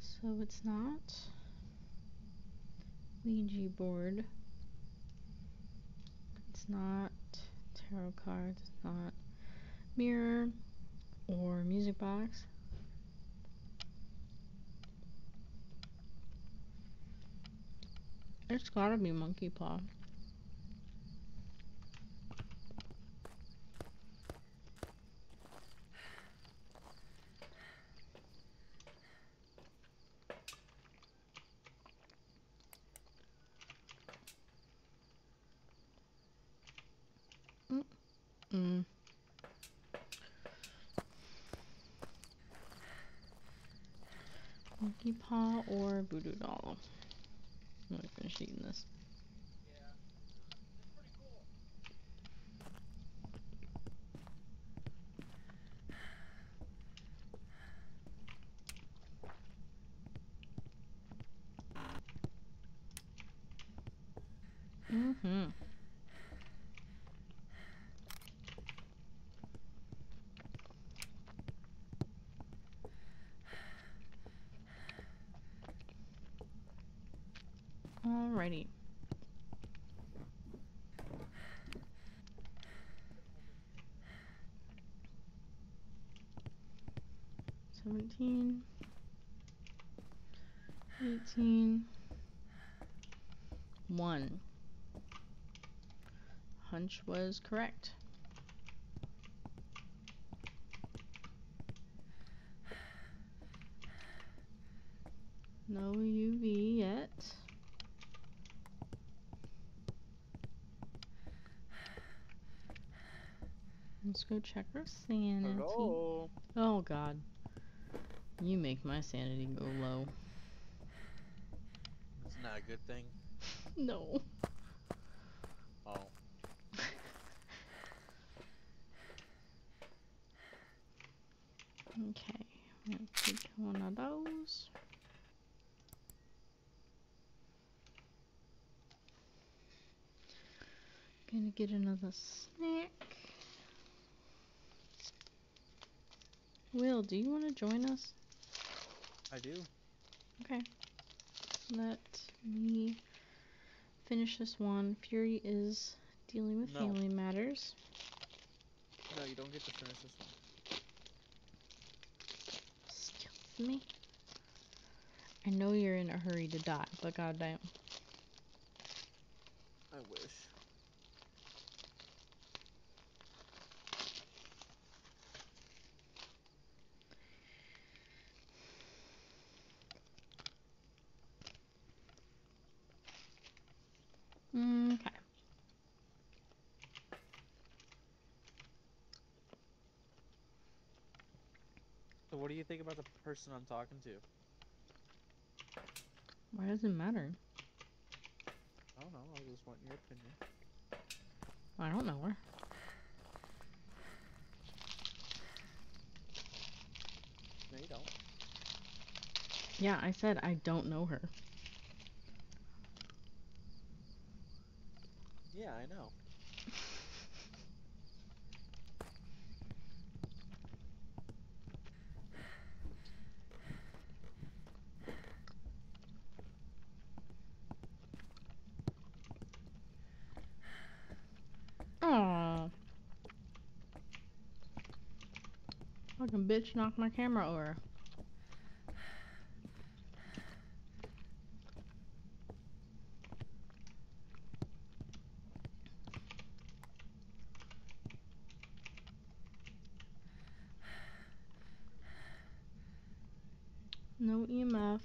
So it's not Ouija board. It's not tarot cards. It's not mirror or music box. It's gotta be monkey paw. Mm. Mm. Paw or voodoo doll. I'm gonna finish eating this. 17, 18, 1. Hunch was correct. No UV yet. Let's go check our sanity. Hello. Oh god. You make my sanity go low. It's not a good thing. No. Oh. Okay. I'm gonna take one of those. Gonna get another snack. Will, do you want to join us? I do. Okay. Let me finish this one. Fury is dealing with No. family matters. No, you don't get to finish this one. Excuse me. I know you're in a hurry to die, but goddamn. I wish. Okay. So what do you think about the person I'm talking to? Why does it matter? I don't know. I just want your opinion. I don't know her. No, you don't. Yeah, I said I don't know her. Yeah, I know. Aww. Fucking bitch knocked my camera over. No EMF.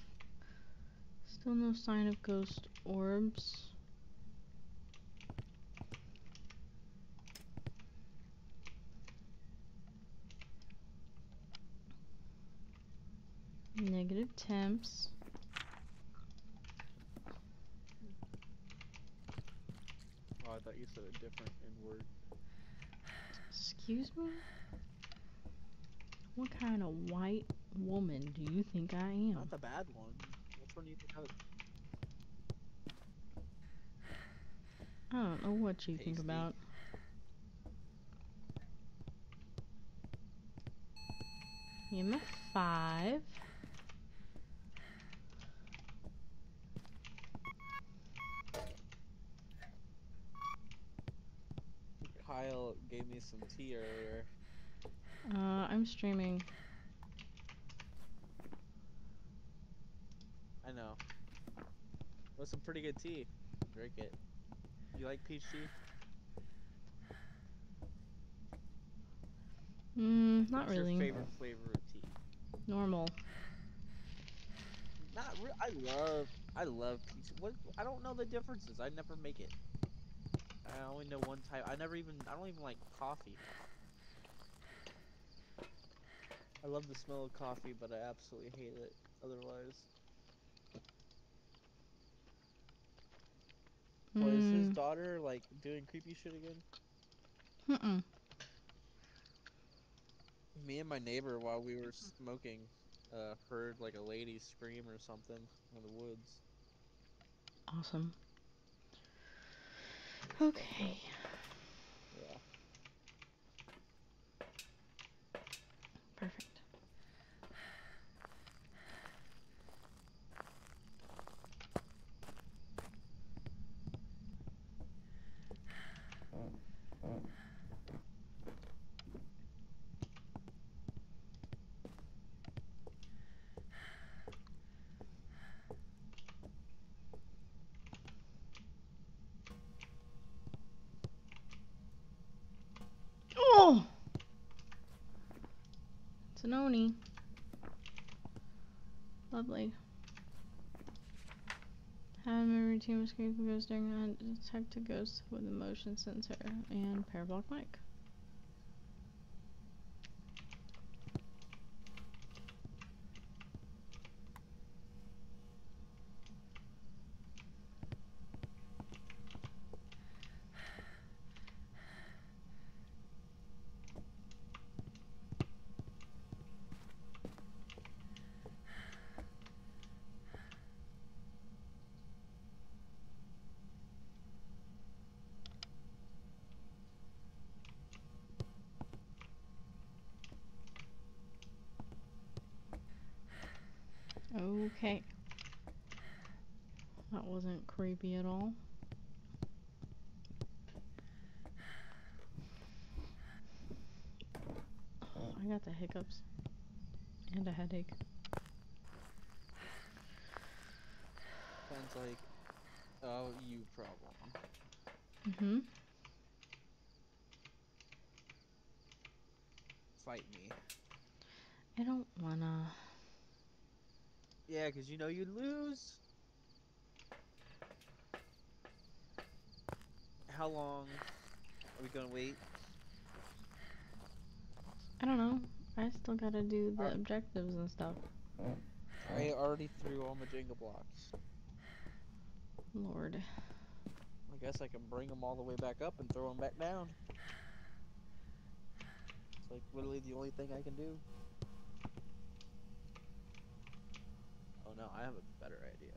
Still no sign of ghost orbs. Temps. Oh, I thought you said a different N word. Excuse me? What kind of white woman do you think I am? Not the bad one. Which one do you think I was? I don't know what you think Pasty. about. EMF 5. Kyle gave me some tea earlier. Uh, I'm streaming. I know. Was some pretty good tea. Drink it. You like peach tea? Mm, not What's really. Your favorite flavor of tea? Normal. Not re- I love I love peach. What I don't know the differences. I never make it. I only know one type. I never even I don't even like coffee. I love the smell of coffee, but I absolutely hate it otherwise. What is his Mm, daughter like doing creepy shit again? mm-mm. Me and my neighbor, while we were smoking, uh, heard like a lady scream or something in the woods. Awesome. Okay. Yeah. Perfect. Oh! It's an Oni. Lovely. Have my routine escape from ghost during a detect a ghost with a motion sensor and parabolic mic. Okay. That wasn't creepy at all. I got the hiccups and a headache. It's like, oh, you problem. Mm-hmm. Fight me. I don't wanna. Yeah, 'cause you know you'd lose. How long are we gonna wait? I don't know. I still gotta do the objectives and stuff. I already threw all my Jenga blocks. Lord. I guess I can bring them all the way back up and throw them back down. It's like literally the only thing I can do. Oh no, I have a better idea.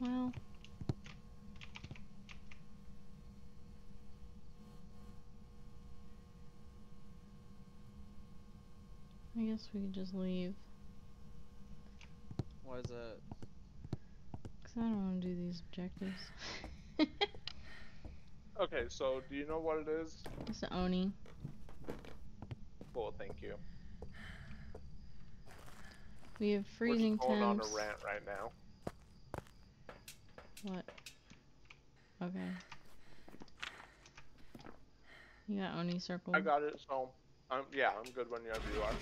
Well. I guess we could just leave. Why is that? Because I don't want to do these objectives. Okay, so do you know what it is? it's the Oni. Cool, thank you. We have We're freezing just going on temps. a rant right now. What? Okay. You got Oni circle. I got it, so yeah, I'm good whenever you are.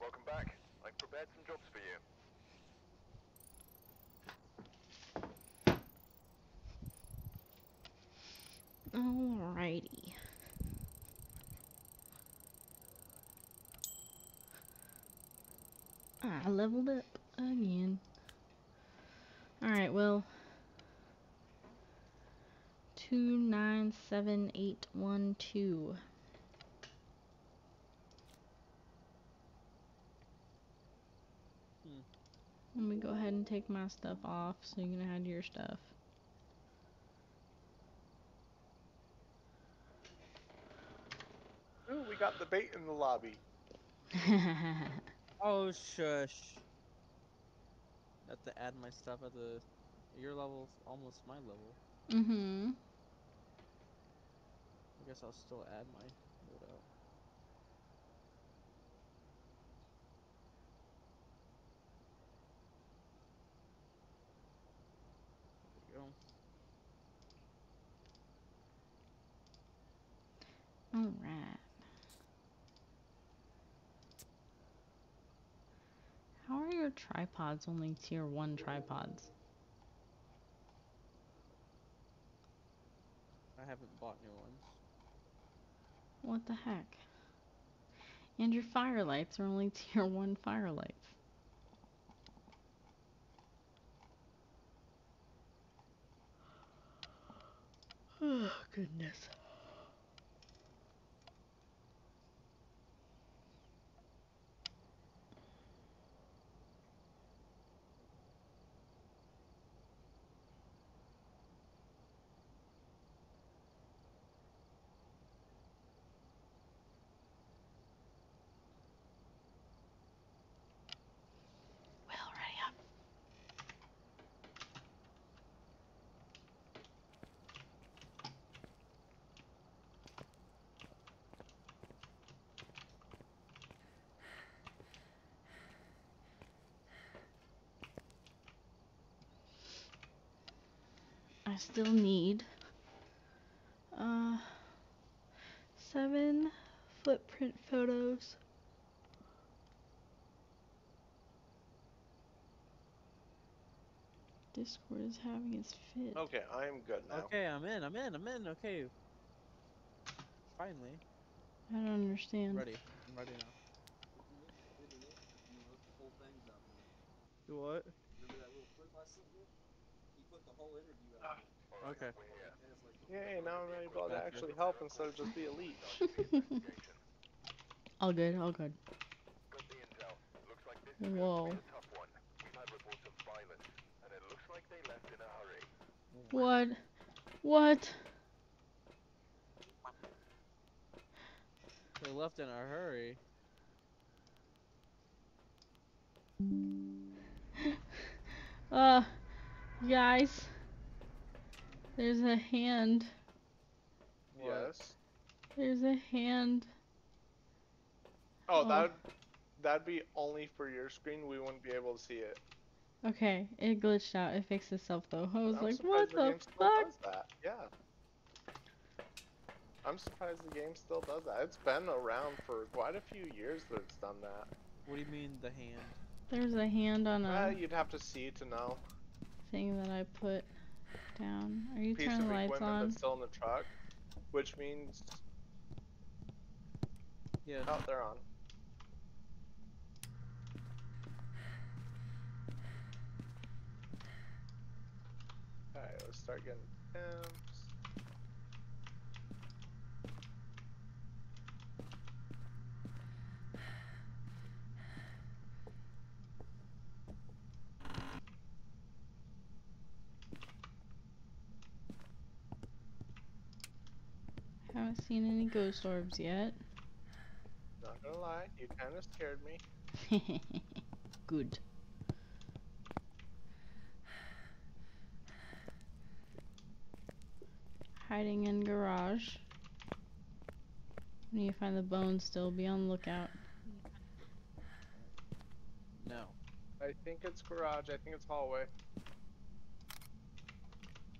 Welcome back. I've prepared some jobs for you. Alrighty. I leveled up again. Alright, well. Two nine seven eight one two. Hmm. Let me go ahead and take my stuff off so you can add your stuff. Ooh, we got the bait in the lobby. Oh shush. Have to add my stuff at the your level's almost my level. mm-hmm. I guess I'll still add my loadout. There we go. Alright. How are your tripods only tier 1 tripods? I haven't bought new ones. What the heck? And your firelights are only tier 1 firelights. Oh, goodness. I still need uh seven footprint photos. Discord is having its fit. Okay, I am good now. Okay, I'm in, I'm in, I'm in, okay. Finally. I don't understand. Ready. I'm ready now. Do what? Put the whole interview out. Okay. Yay, now I'm ready to Gotcha. actually help instead of just be a leech. all good, all good. Got the intel. Looks like this Whoa. be a tough one. We've had reports of violence, and it looks like they left in a hurry. What? What? They left in a hurry. Uh, guys. There's a hand. Yes. There's a hand. Oh, Oh. that that'd be only for your screen. We wouldn't be able to see it. Okay, it glitched out. It fixed itself though. I was I'm like, what the the game still fuck? does that. Yeah. I'm surprised the game still does that. It's been around for quite a few years that it's done that. What do you mean the hand? There's a hand on Uh, a you'd have to see to know. thing that I put down. Are you Piece turning of the lights equipment on? that's still in the truck, which means Yeah. oh, they're on. Alright, let's start getting temps. Haven't seen any ghost orbs yet. Not gonna lie, you kinda scared me. Good. Hiding in garage. When you find the bones, still be on lookout. No. I think it's garage, I think it's hallway.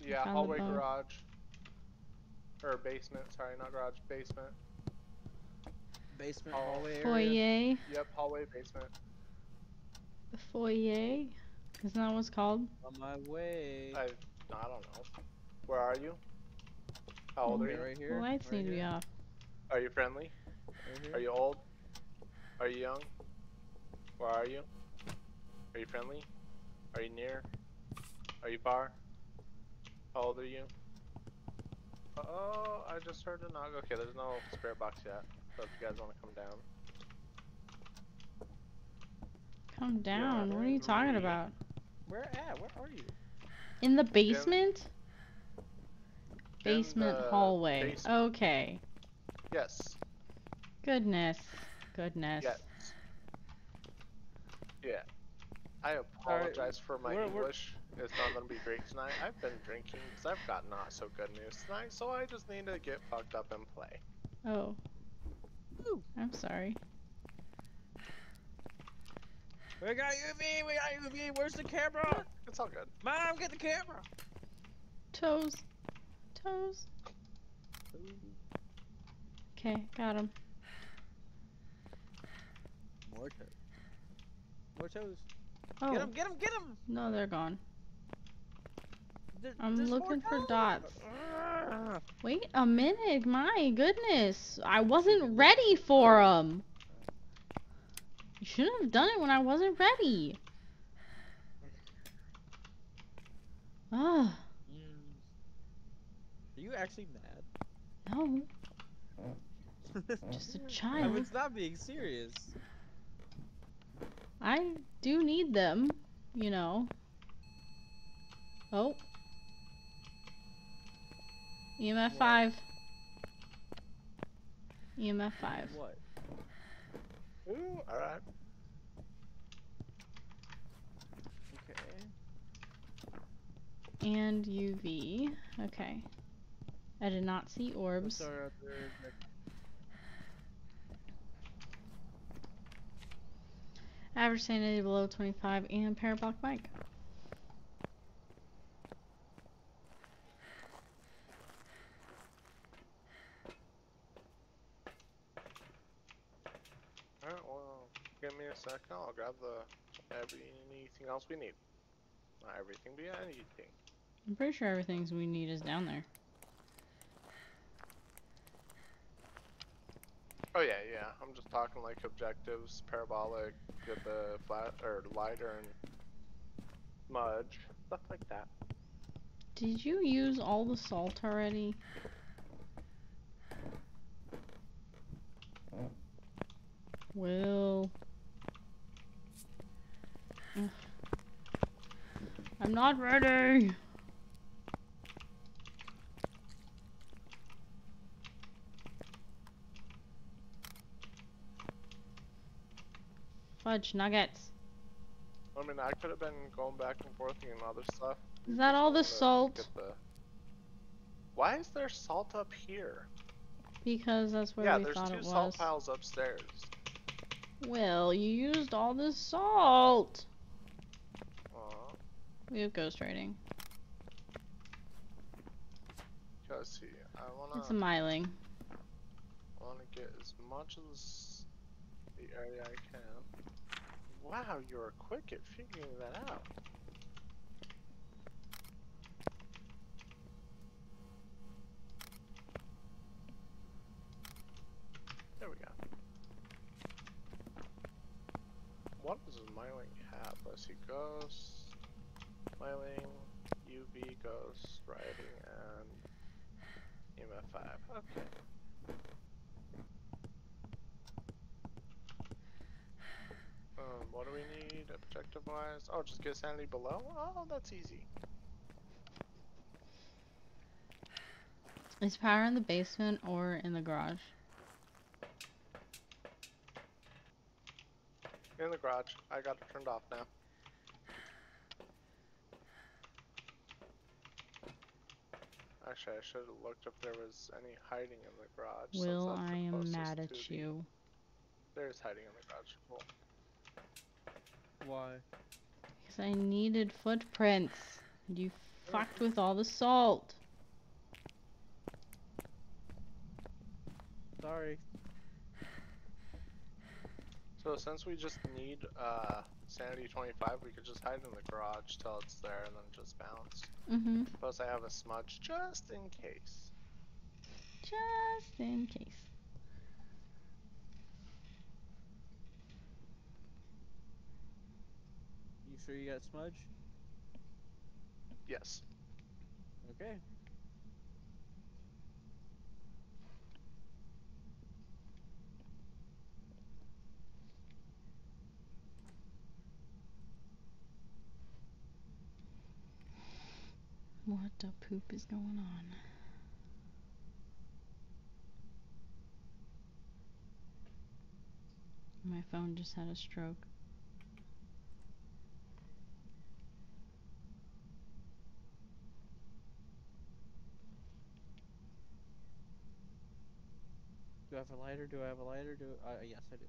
Yeah, hallway garage. Or basement, sorry, not garage, basement. Basement Oh. hallway area. Foyer. Yep, hallway, basement. The foyer. Isn't that what it's called? On my way. I, I don't know. Where are you? How old are you? Oh, right here. lights right need to be off. Are you friendly? right here. Are you old? Are you young? Where are you? Are you friendly? Are you near? Are you far? How old are you? Oh, I just heard a knock. Okay, there's no spirit box yet. So if you guys want to come down. Come down. what are you talking about? Where at? Where are you? In the basement? In Basement the hallway. basement. Okay. Yes. Goodness. Goodness. Yes. Yeah. I apologize for my we're- we're- English. It's not gonna be great tonight. I've been drinking because I've got not so good news tonight, so I just need to get fucked up and play. Oh. Ooh. I'm sorry. We got UV. We got UV. Where's the camera? It's all good. Mom, get the camera. Toes. Toes. Okay, got him. More toes. More toes. Oh, Get him! Get him! Get him! no, they're gone. There- I'm looking for dots. Ah. Wait a minute, my goodness. I wasn't ready for them. You shouldn't have done it when I wasn't ready. Ah, Mm. Are you actually mad? no, just a child. mean, it's not being serious. I do need them, you know. Oh. EMF What? 5. EMF 5. What? Ooh, alright. Okay. And UV. Okay. I did not see orbs. sorry out there. Nick. Average sanity below 25 and parabolic mic. Alright, well, give me a second. I'll grab the every anything else we need. Not everything, but yeah, anything. I'm pretty sure everything we need is down there. Oh yeah, yeah. I'm just talking like objectives, parabolic, get the flat or lighter and smudge, stuff like that. Did you use all the salt already? Ugh. I'm not ready. Fudge nuggets. I mean, I could have been going back and forth and other stuff. Is that all the Just wanted to salt? the- Why is there salt up here? Because that's where yeah, we thought it was. Yeah, there's two salt piles upstairs. Well, you used all the salt. Aw, We have ghost writing. Cause see, I It's a wanna, Myling. I wanna get as much of this, the area I can. Wow, you're quick at figuring that out. There we go. What does Myling have? Let's see, Ghost, Myling, UV, Ghost, Writing, and EMF 5. Okay. Um, what do we need objective wise? Oh, just get sanity below? Oh, that's easy. Is power in the basement or in the garage? In the garage. I got it turned off now. Actually, I should have looked if there was any hiding in the garage. Will, I am mad at the- you. There's hiding in the garage. Cool. Why? Because I needed footprints. And you fucked with all the salt. Sorry. So since we just need uh, sanity 25, we could just hide in the garage till it's there and then just bounce. Mm-hmm. Plus, I have a smudge just in case. Just in case. Sure you got smudge? Yes. Okay. What the poop is going on? My phone just had a stroke. Have a lighter? Do I have a lighter? Do I, uh, yes, I do.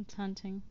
It's hunting.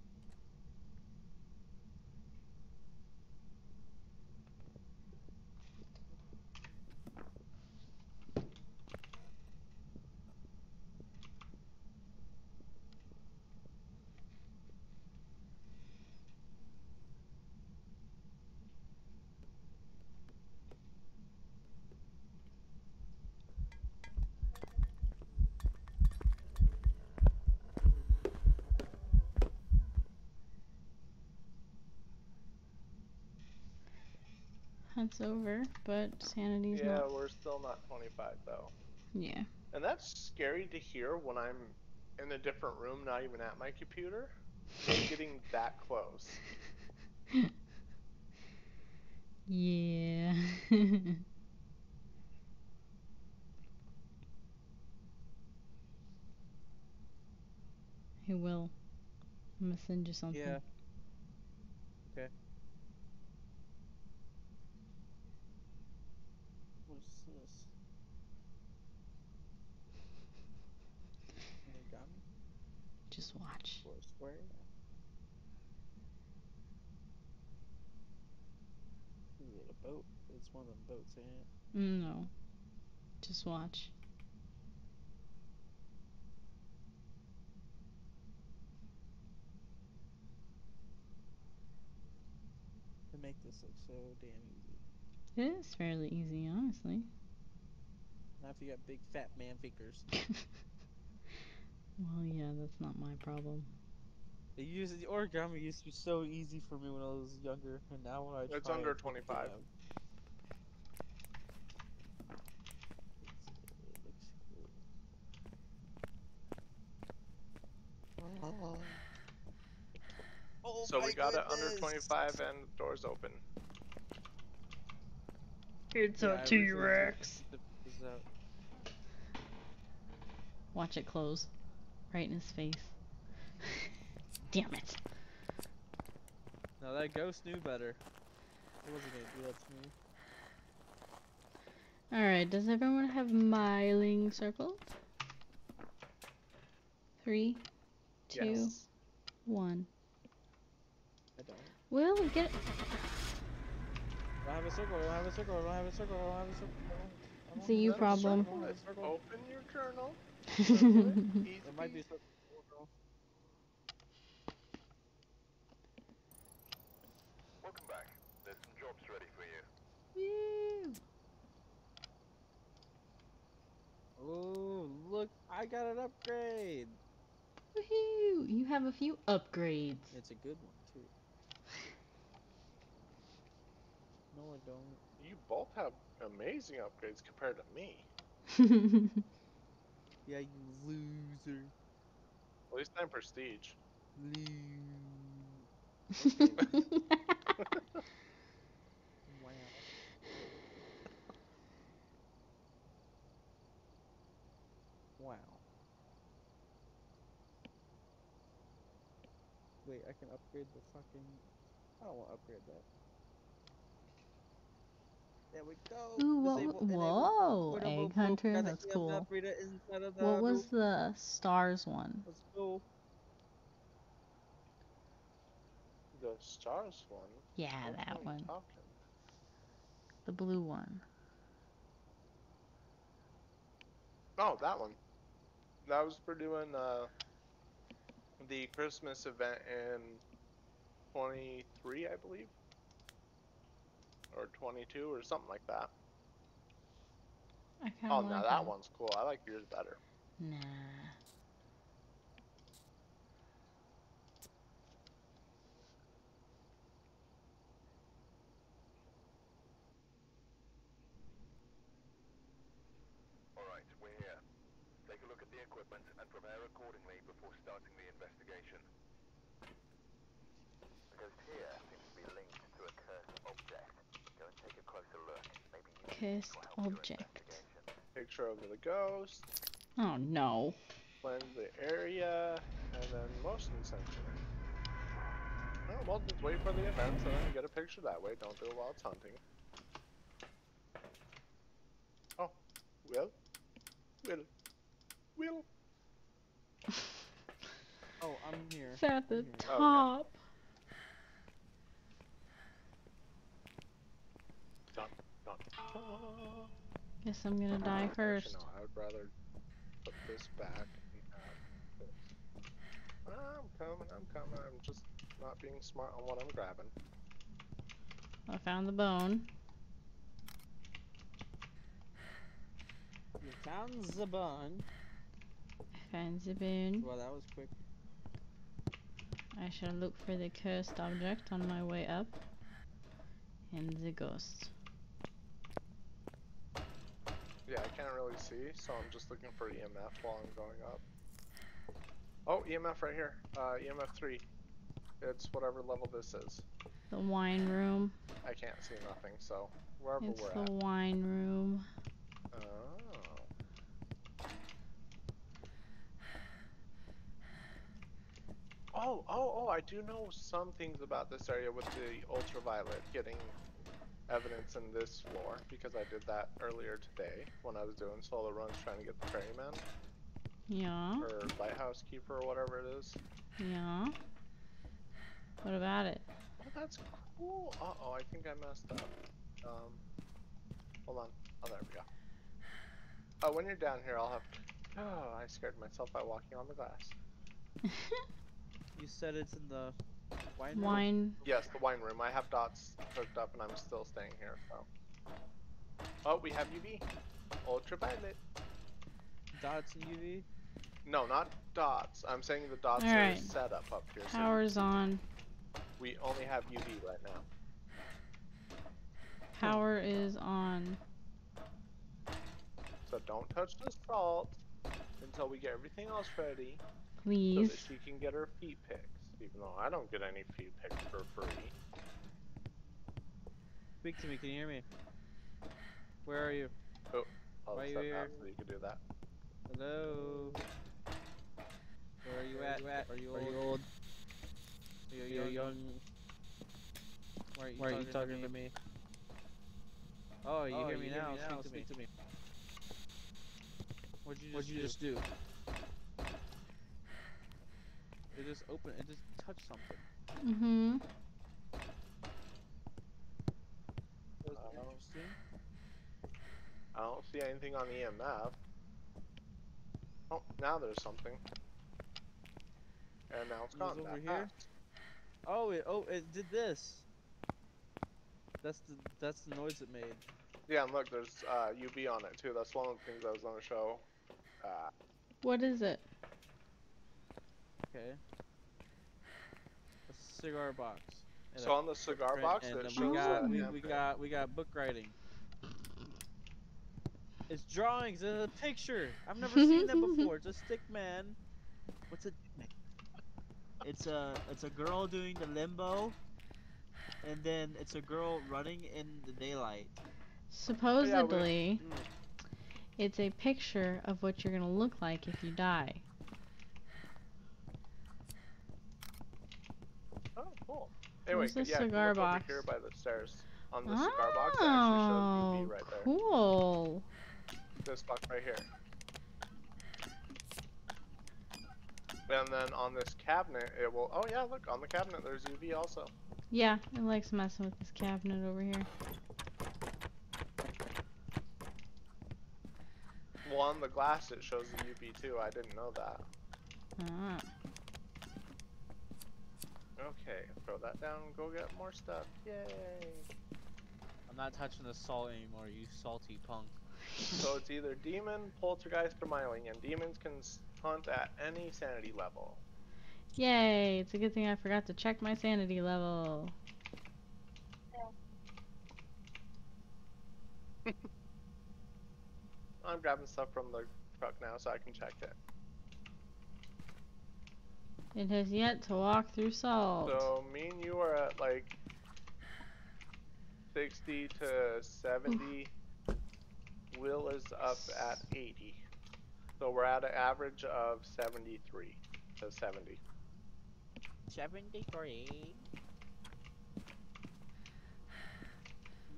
Hunt's over, but sanity's yeah, not. we're still not 25 though. Yeah. And that's scary to hear when I'm in a different room, not even at my computer. It's getting that close. Yeah. hey, Will. I'm gonna send you something. Yeah. Okay. What's this? Origami? Just watch. For a square. Is it a boat? It's one of them mm, boats, ain't it? No. Just watch. They make this look so damn easy. It is fairly easy, honestly. Now if you got big fat man fingers. Well, yeah, that's not my problem. It used the origami used to be so easy for me when I was younger, and now when I It's try under it, it 25. um, it cool. Oh so we got it under 25 and doors open. It's Yeah, I a was T gonna Rex. say, this is out. Watch it close. Right in his face. Damn it. No, that ghost knew better. It wasn't gonna do that to me. Alright, does everyone have Myling circles? Three, two, Yes. one. I don't. Will get I don't have a circle. I don't have a circle. I don't have a circle. I don't have a circle. I don't- I It's a you problem. circle, I don't have a circle. open your journal. Woo! There might be peasy. something. Welcome back. There's some jobs ready for you. Woo! Oh, look! I got an upgrade. Woohoo! You have a few upgrades. It's a good one too. No, I don't. You both have amazing upgrades compared to me. Yeah, you loser. At least I'm prestige. Lose. Wow. Wow. Wait, I can upgrade the fucking. I don't want to upgrade that. There we go. Ooh, what, Disable- whoa, portable egg hunter, program that's cool. operate it inside of the What was roof. the stars one? Let's go. The stars one. Yeah, What that one. talking? The blue one. Oh, that one. That was for doing uh, the Christmas event in 23, I believe. Or 22, or something like that. I Oh, like now it. that one's cool. I like yours better. Nah. Alright, we're here. Take a look at the equipment and prepare accordingly before starting the investigation. The ghost here seems to be linked to a cursed object. Go and take a closer look. Maybe Cursed will help your object. Picture of the ghost, Oh no. cleanse the area, and then motion sensor. Oh, well, just wait for the event, so then you get a picture that way. Don't do it while it's hunting. Oh, Will? Will? Will? Oh, I'm here. It's at the I'm here. Oh, top. Dun, dun, dun. Guess I'm gonna die Actually, first. no, I would rather put this back and have this. I'm coming, I'm coming. I'm just not being smart on what I'm grabbing. I found the bone. You found the bun. I found the bone. Well, that was quick. I shall look for the cursed object on my way up. And the ghost. Yeah, I can't really see, so I'm just looking for EMF while I'm going up. Oh, EMF right here. Uh, EMF 3. It's whatever level this is. The wine room. I can't see nothing, so wherever It's we're at. It's the wine room. Oh. Oh, oh, oh, I do know some things about this area with the ultraviolet getting evidence in this floor because I did that earlier today when I was doing solo runs trying to get the ferryman. Yeah. or lighthouse keeper or whatever it is. Yeah. What about it? Oh, that's cool. Uh oh, I think I messed up. Um, hold on. Oh, there we go. Oh, when you're down here, I'll have. Oh, I scared myself by walking on the glass. You said it's in the wine. room? Wine. Yes, the wine room. I have dots hooked up, and I'm still staying here. So. Oh, we have UV. Ultraviolet. Dots and UV. No, not dots. I'm saying the dots are Alright. set up up here. so Power's on. we only have UV right now. Power is on. So don't touch the salt until we get everything else ready. so Please. that she can get her feet pics. Even though I don't get any feet pics for free. Speak to me. Can you hear me? Where are you? Oh, I'll Why you here? so you can do that. Hello. Where are you at? at? Are you Are old? you old? Are you Are you young? young? Why are you, Why are you talking, talking to to me? me? Oh, you Oh, hear me you hear now? me now, Speak to me. What'd you just What'd you do? just do? It just opened. It just touched something. Mm-hmm. Was Uh, interesting. I don't see anything on the EMF. Oh, now there's something. And now it's It was gone. over that here? fast. Oh, it oh it did this. That's the that's the noise it made. Yeah, and look, there's uh, UV on it too. That's one of the things I was gonna show. Uh, What is it? Okay. A cigar box. so on the cigar box, and it then we got we, we got we got book writing. It's drawings. It's a picture. I've never seen that before. It's a stick man. What's it? It's a it's a girl doing the limbo, and then it's a girl running in the daylight. Supposedly, Mm. it's a picture of what you're gonna look like if you die. Oh, cool. Anyway, Where's the yeah, cigar look box? over here by the stairs. On the cigar box, it actually shows Oh, UV right there. cool. This box right here. And then on this cabinet, it will. Oh yeah, look on the cabinet. There's UV also. Yeah, it likes messing with this cabinet over here. Well, on the glass, it shows the UV too. I didn't know that. Ah. Okay, throw that down go get more stuff. Yay! I'm not touching the salt anymore. You salty punk. So it's either demon, poltergeist, or myling, and demons can hunt at any sanity level. Yay! It's a good thing I forgot to check my sanity level. I'm grabbing stuff from the truck now so I can check it. It has yet to walk through salt. So me and you are at like 60 to 70. Will is up at 80. So we're at an average of 73 to 70. Seventy-three.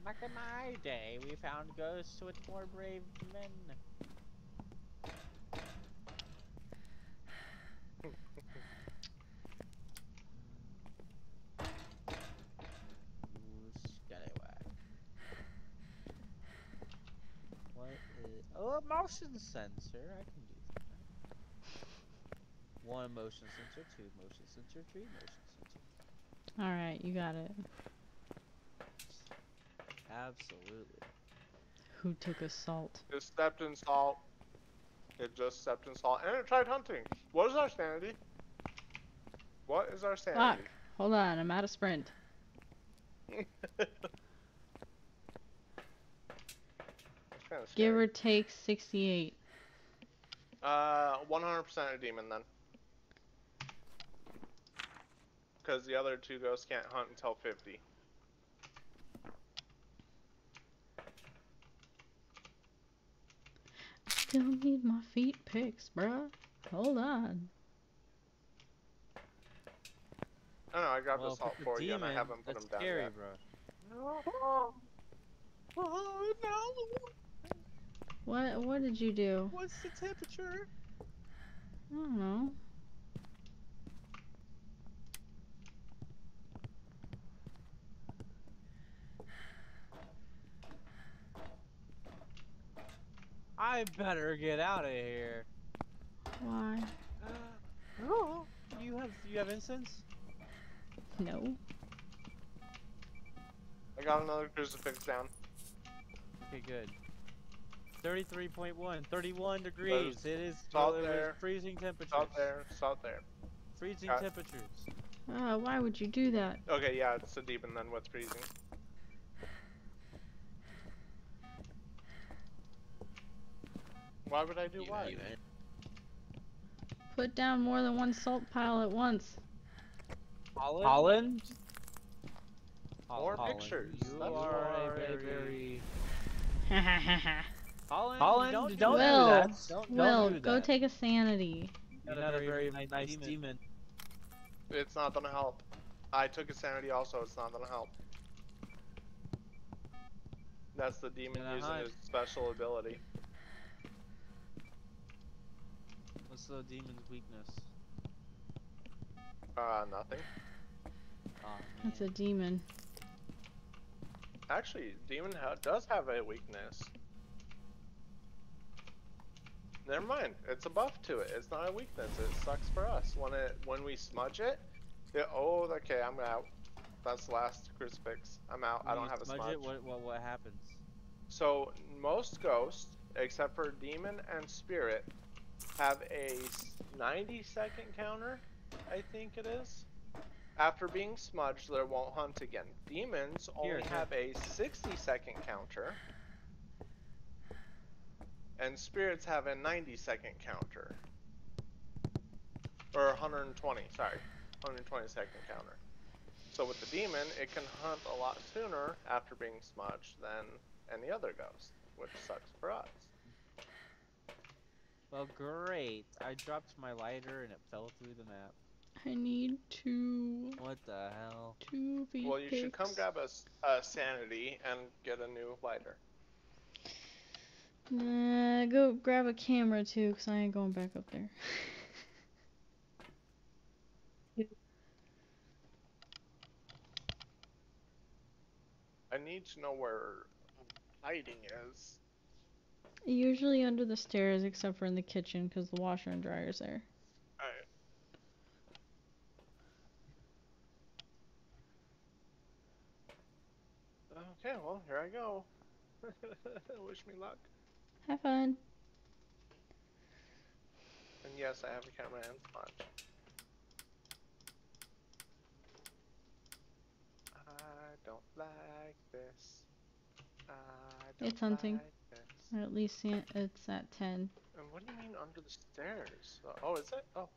Back in my day, we found ghosts with more brave men. Ooh, scallywag. What is? Oh, a motion sensor. I can do that. One motion sensor, two motion sensor, three motion sensor. Alright, you got it. Absolutely. Who took a salt? It stepped in salt. It just stepped in salt. And it tried hunting. What is our sanity? What is our sanity? Hold on, I'm out of sprint. That's kinda Give or take 68. Uh, 100% a demon then. Because the other two ghosts can't hunt until 50. Still need my feet pics, bruh. Hold on. I know, I grabbed well, the salt for you and I haven't put them down scary, yet. bro. Oh no! What what did you do? What's the temperature? I don't know. I better get out of here. Why? Uh, oh, you have do you have incense? No. I got another crucifix down. Okay, good. 33.1, 31 degrees. It is salt it was there. freezing temperatures. Salt there, salt there. Freezing Uh, temperatures. Ah, why would you do that? Okay, yeah, it's so deep and then what's freezing. Why would I do what? Put down more than one salt pile at once. Holland? Holland? More Holland, pictures. You That's are a right. very, Will, Holland. Holland, don't, don't do do that. that. Don't, don't do go take a sanity. You're not a very nice demon. It's not gonna help. I took a sanity also, it's not gonna help. That's the demon using hide. his special ability. What's the demon's weakness? Uh, nothing. Oh, That's a demon. Actually, demon ha- does have a weakness. Never mind. It's a buff to it. It's not a weakness. It sucks for us when it when we smudge it. it oh, okay. I'm out. That's the last crucifix. I'm out. I don't have a smudge smudge. It, what, what, what happens? So most ghosts, except for demon and spirit, have a 90 second counter. I think it is. After being smudged, they won't hunt again. Demons only Here, here. have a 60 second counter. And spirits have a 90 second counter. Or 120, sorry. 120 second counter. So with the demon, it can hunt a lot sooner after being smudged than any other ghost, which sucks for us. Well, great. I dropped my lighter and it fell through the map. I need to What the hell? to be Well, you should come fixed. grab a sanity and get a new lighter. Nah, go grab a camera too, cause I ain't going back up there. I need to know where hiding is. Usually under the stairs, except for in the kitchen, cause the washer and dryer's there. Alright. Okay, well, here I go. Wish me luck. Have fun. And yes, I have a camera and sponge. I don't like this. I don't It's hunting. like this. Or at least it's at ten. And what do you mean under the stairs? Oh, is it? Oh.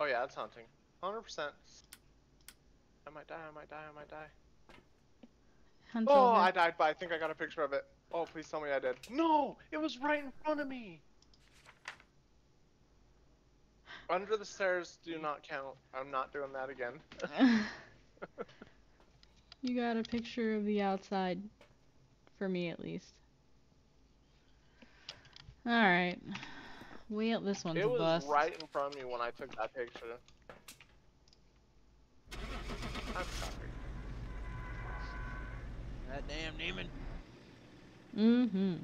Oh yeah, it's hunting. 100%. I might die, I might die, I might die. Oh, over. I died, but I think I got a picture of it. Oh, please tell me I did. No! It was right in front of me! Under the stairs do not count. I'm not doing that again. you got a picture of the outside, for me at least. All right. Well, this one's it a was right in front of me when I took that picture. I'm sorry. That damn demon. Mm-hmm.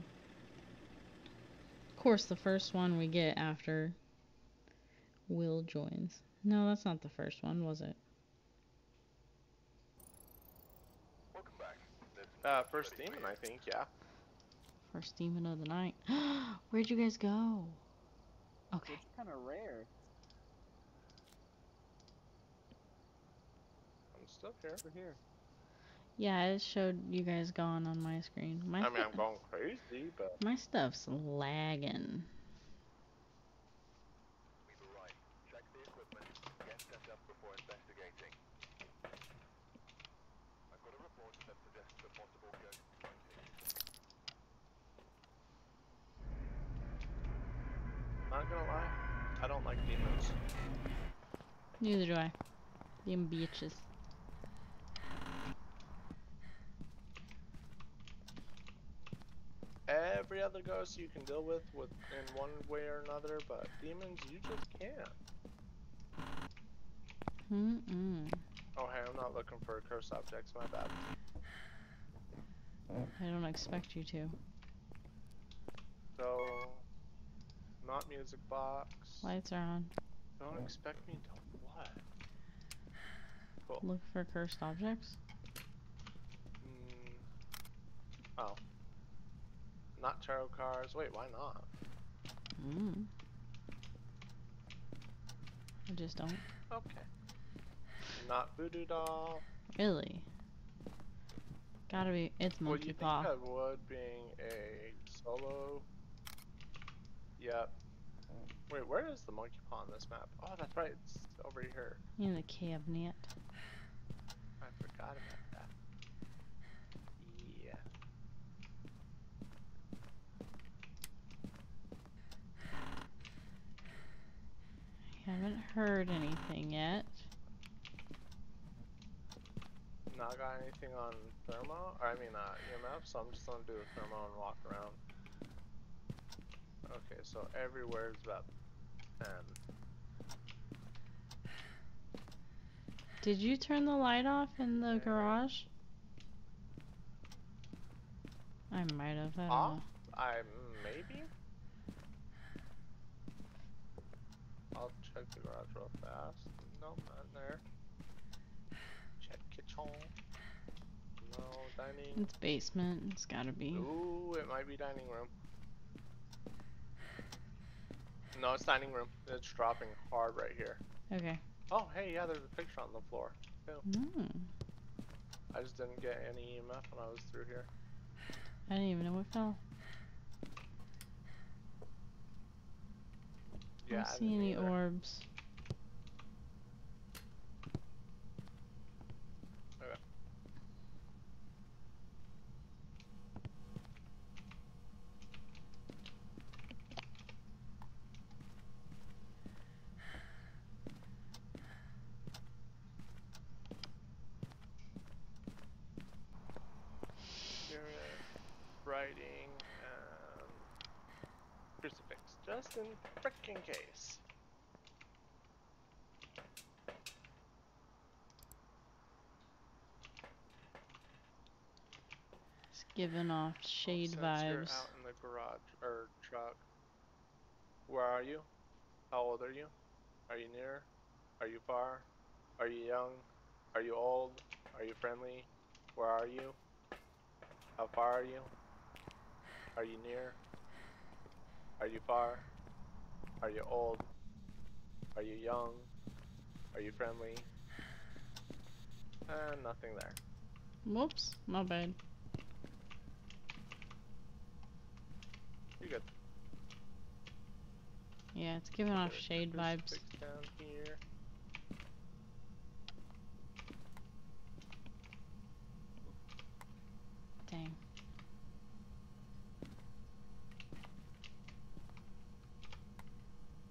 Of course, the first one we get after Will joins. No, that's not the first one, was it? Welcome back. Uh, first demon, I think, yeah. First demon of the night. Where'd you guys go? Okay. It's kind of rare. I'm stuck here. Over here. Yeah, it showed you guys gone on my screen. My I mean, I'm going crazy, but my stuff's lagging. we were right. Check the equipment. Get set up before investigating. I've got a report that suggests a possible ghost sighting. not gonna lie, I don't like demons. Neither do I. Them bitches. Other ghosts you can deal with with in one way or another, but demons you just can't. Mm-mm. Oh hey, I'm not looking for cursed objects. My bad. I don't expect you to. So, not music box. Lights are on. Don't expect me to what? Cool. Look for cursed objects. Mm. Oh. Not tarot cards. Wait, why not? Mm. I just don't. Okay. Not voodoo doll. Really. Gotta be. It's Well, monkey you paw. think I would, being a solo. Yep. Wait, where is the monkey paw on this map? Oh, that's right. It's over here. In the cabinet. I forgot about that. Yeah. I haven't heard anything yet. Not got anything on thermo, or I mean uh, EMF, so I'm just gonna do a thermo and walk around. Okay, so everywhere is about 10. Did you turn the light off in the Yeah. garage? I might have. I Off? know. I maybe. I'll check the garage real fast. Nope, not in there. Check kitchen. No dining. It's basement. It's gotta be. Ooh, it might be dining room. No, it's dining room. It's dropping hard right here. Okay. Oh, hey, yeah, there's a picture on the floor. Mm. I just didn't get any EMF when I was through here. I didn't even know it fell. I don't see any either. orbs. Okay. Writing, and crucifix, just in frickin' case. It's giving off shade Since vibes. You're out in the garage or truck. Where are you? How old are you? Are you near? Are you far? Are you young? Are you old? Are you friendly? Where are you? How far are you? Are you near? Are you far? Are you old? Are you young? Are you friendly? Uh, nothing there. Whoops, my bad. Good. Yeah, it's giving off shade vibes. crucifix Down here. Dang.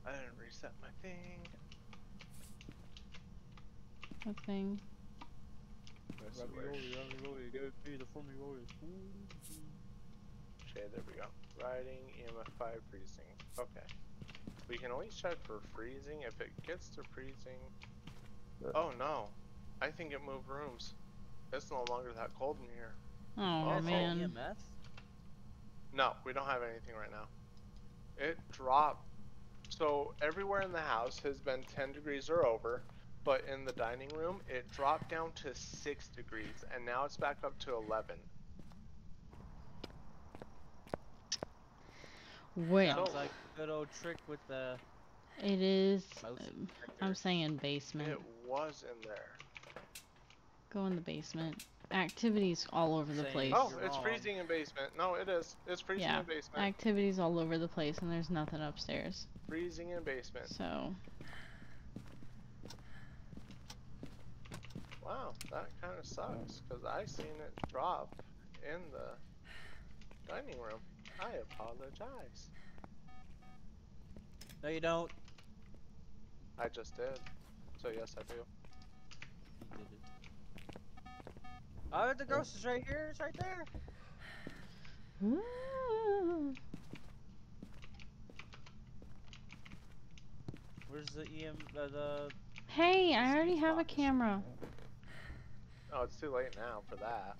I didn't reset my thing. What thing? Let's see where Okay, there we go. Riding, EMF 5, freezing. Okay. We can only check for freezing. If it gets to freezing... Oh no. I think it moved rooms. It's no longer that cold in here. Oh, Oh, That's all man. EMF? No, we don't have anything right now. It dropped. So everywhere in the house has been 10 degrees or over, but in the dining room it dropped down to 6 degrees and now it's back up to 11. Well, Sounds like a good old trick with the it is. motion um, I'm saying basement. It was in there. Go in the basement. Activities all over the Saying place. Oh, You're it's wrong. freezing in basement. No, it is. It's freezing Yeah, in basement. Activities all over the place, and there's nothing upstairs. freezing in basement. So, Wow, that kind of sucks because I seen it drop in the dining room. I apologize. No, you don't. I just did. So yes, I do. You did it. Oh, the ghost is right here. It's right there. Where's the EM? Uh, the. Hey, I already have a camera. Oh, it's too late now for that.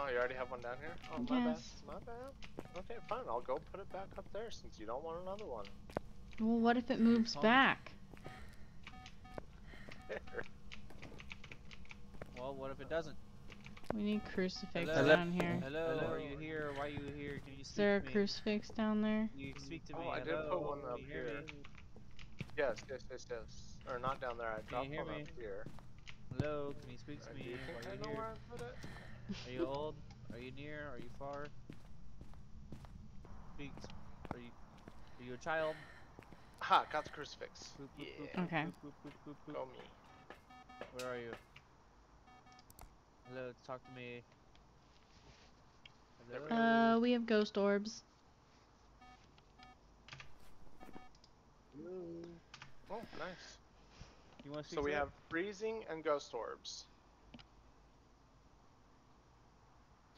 Oh, you already have one down here? Oh, my Yes. bad. My bad. Okay, fine. I'll go put it back up there since you don't want another one. Well, what if it moves fine. back? well, what if it doesn't? We need crucifix Hello? down here. Hello, Hello, are you here? Why are you here? Can you Is there a to me? crucifix down there? You speak to me. Oh, I did put one up here. me? yes, yes, yes, yes. Or not down there. I Can dropped you one me? up here. Hello, can you speak Uh, to do me? you think Why I you know here? where I put it? Are you old? Are you near? Are you far? Speak. Are you? Are you a child? Ha! Got the crucifix. Boop, boop, boop, Yeah. Okay. boop, boop, boop, boop, boop. Go me. Where are you? Hello, talk to me. We Hello. Uh, we have ghost orbs. Oh, nice. you want to speak So we have freezing and ghost orbs.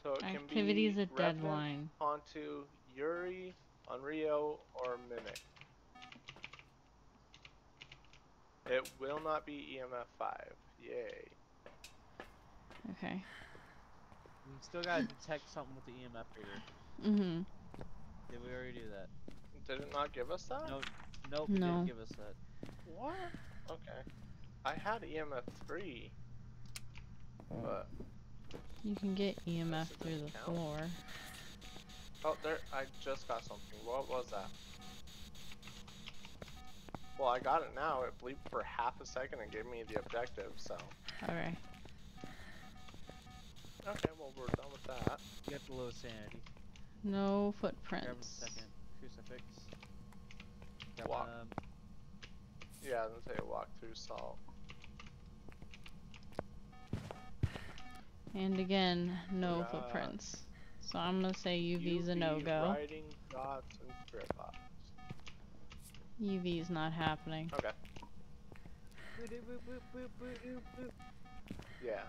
So it can Activity is be a Revenant, deadline. Hantu Yurei, Onryo, or Mimic. It will not be EMF 5. Yay. Okay. We still gotta detect something with the EMF reader. Mm-hmm. Did we already do that? Did it not give us that? No. Nope. it No. Didn't give us that. What? Okay. I had EMF 3. But, You can get EMF through the count. floor. oh, there, I just got something. What was that? Well, I got it now. It bleeped for half a second and gave me the objective, so. Alright. Okay, well, we're done with that. You got the low sanity. No footprints. Grab a footprints. second. Crucifix. Grab, Walk. um, Yeah, I was gonna say walk through salt. And again, no got footprints. So I'm gonna say UV's a no-go. Writing, dots, and spirit box. UV's not happening. Okay. Yeah.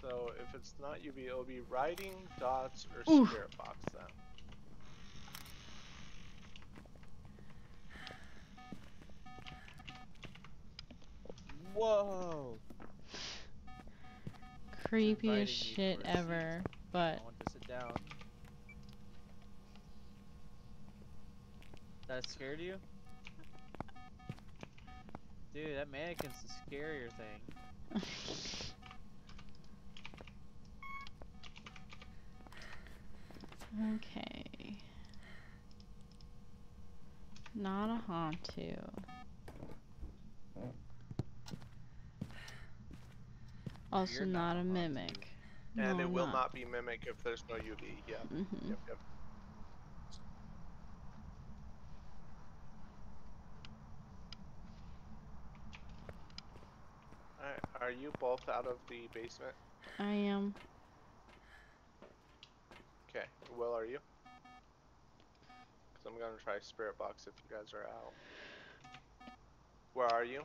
So if it's not UV, it'll be writing, dots, or Oof. spirit box then. Whoa! Creepiest shit for a seat. ever. But I want to sit down. That scared you? Dude, that mannequin's the scarier thing. okay. Not a Hantu. Also not not, a mimic. And No, it will not. not be mimic if there's no UV. Yep. Mhm. Yep. Yep. Alright, are you both out of the basement? I am. Okay, Will, are you? Because I'm gonna try Spirit Box if you guys are out. Where are you?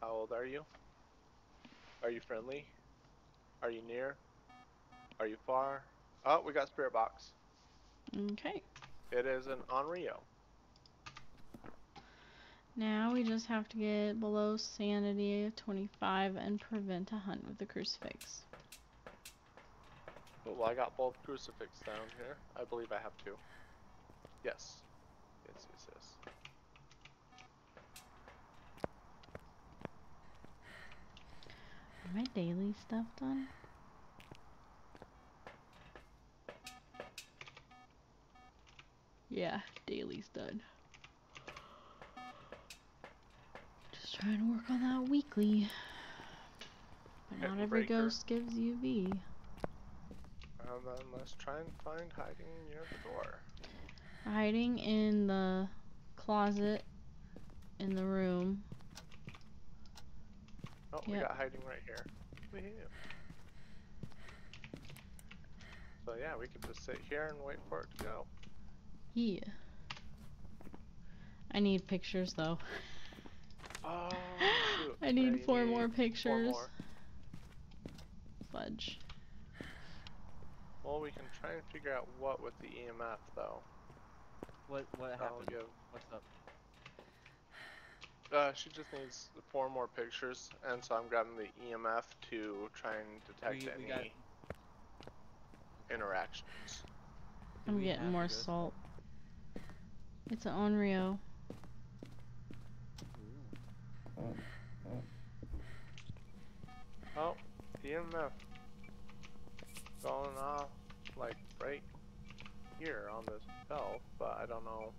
How old are you? Are you friendly? Are you near? Are you far? Oh, we got Spirit Box. Okay. It is an Onryo. Now we just have to get below sanity 25 and prevent a hunt with the crucifix. Well, I got both crucifix down here. I believe I have two. Yes. Yes, yes, yes. Are my daily stuff done? Yeah, daily's done. Just trying to work on that weekly. But not every breaker. ghost gives UV. And then let's try and find hiding near the door. Hiding in the closet in the room. Oh, we Yep. got hiding right here. Woohoo. So yeah, we could just sit here and wait for it to go. Yeah. I need pictures though. Oh, shoot. I need you four more pictures. Four more. Fudge. Well, we can try and figure out what with the EMF though. What what I'll happened? give. What's up? Uh, she just needs four more pictures, and so I'm grabbing the EMF to try and detect We- any we got- interactions. I'm we getting more this? salt. It's an Onryo. Oh, the EMF going off like right here on this belt, but I don't know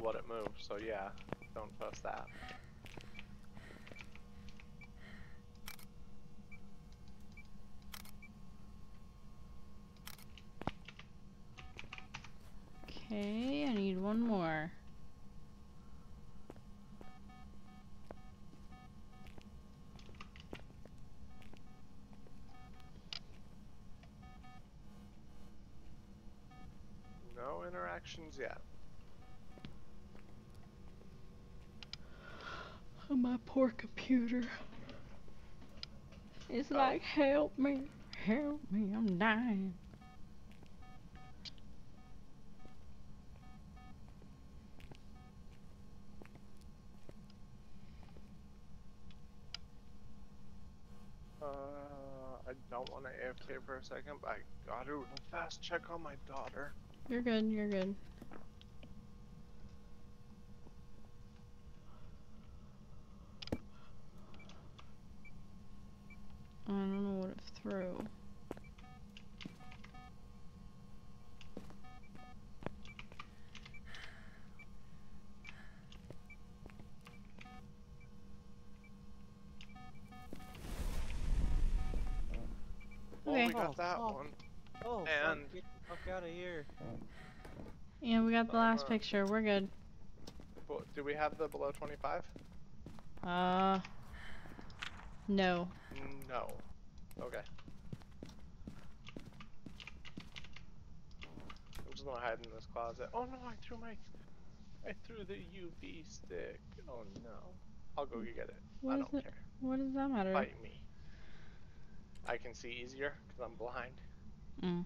what it moves. So yeah, don't trust that. Okay, I need one more. No interactions yet. My poor computer. It's Oh. like, help me, help me, I'm dying. Uh, I don't want to AFK for a second, but I gotta fast check on my daughter. You're good, you're good. I don't know what it threw. Well, Okay. we got Oh, that fuck. one. Oh, And- fuck, get the fuck out of here. Yeah, we got the last Uh, picture. We're good. Well, do we have the below 25? Uh, no. No. Okay. I'm just gonna hide in this closet. Oh no, I threw my. I threw the UV stick. Oh no. I'll go get it. What I don't it? care. What does that matter? Fight me. I can see easier because I'm blind. Mm.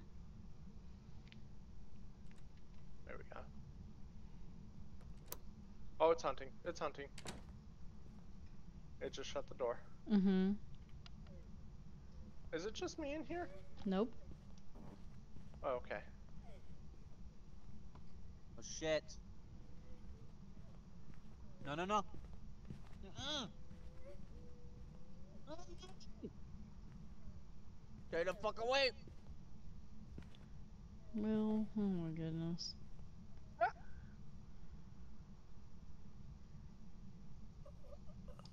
There we go. Oh, it's hunting. It's hunting. It just shut the door. Mm-hmm. Is it just me in here? Nope. Oh, okay. Oh shit. No, no, no. Mm-mm. Stay the fuck away. Will, oh my goodness.